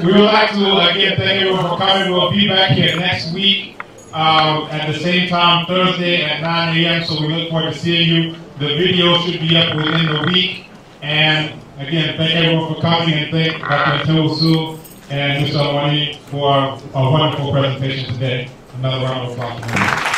we would like to again thank everyone for coming. We'll be back here next week um, at the same time Thursday at 9 a.m. So we look forward to seeing you. The video should be up within the week. And again, thank everyone for coming and thank Dr. Ntewusu and Mr. Wani for a wonderful presentation today. Another round of applause.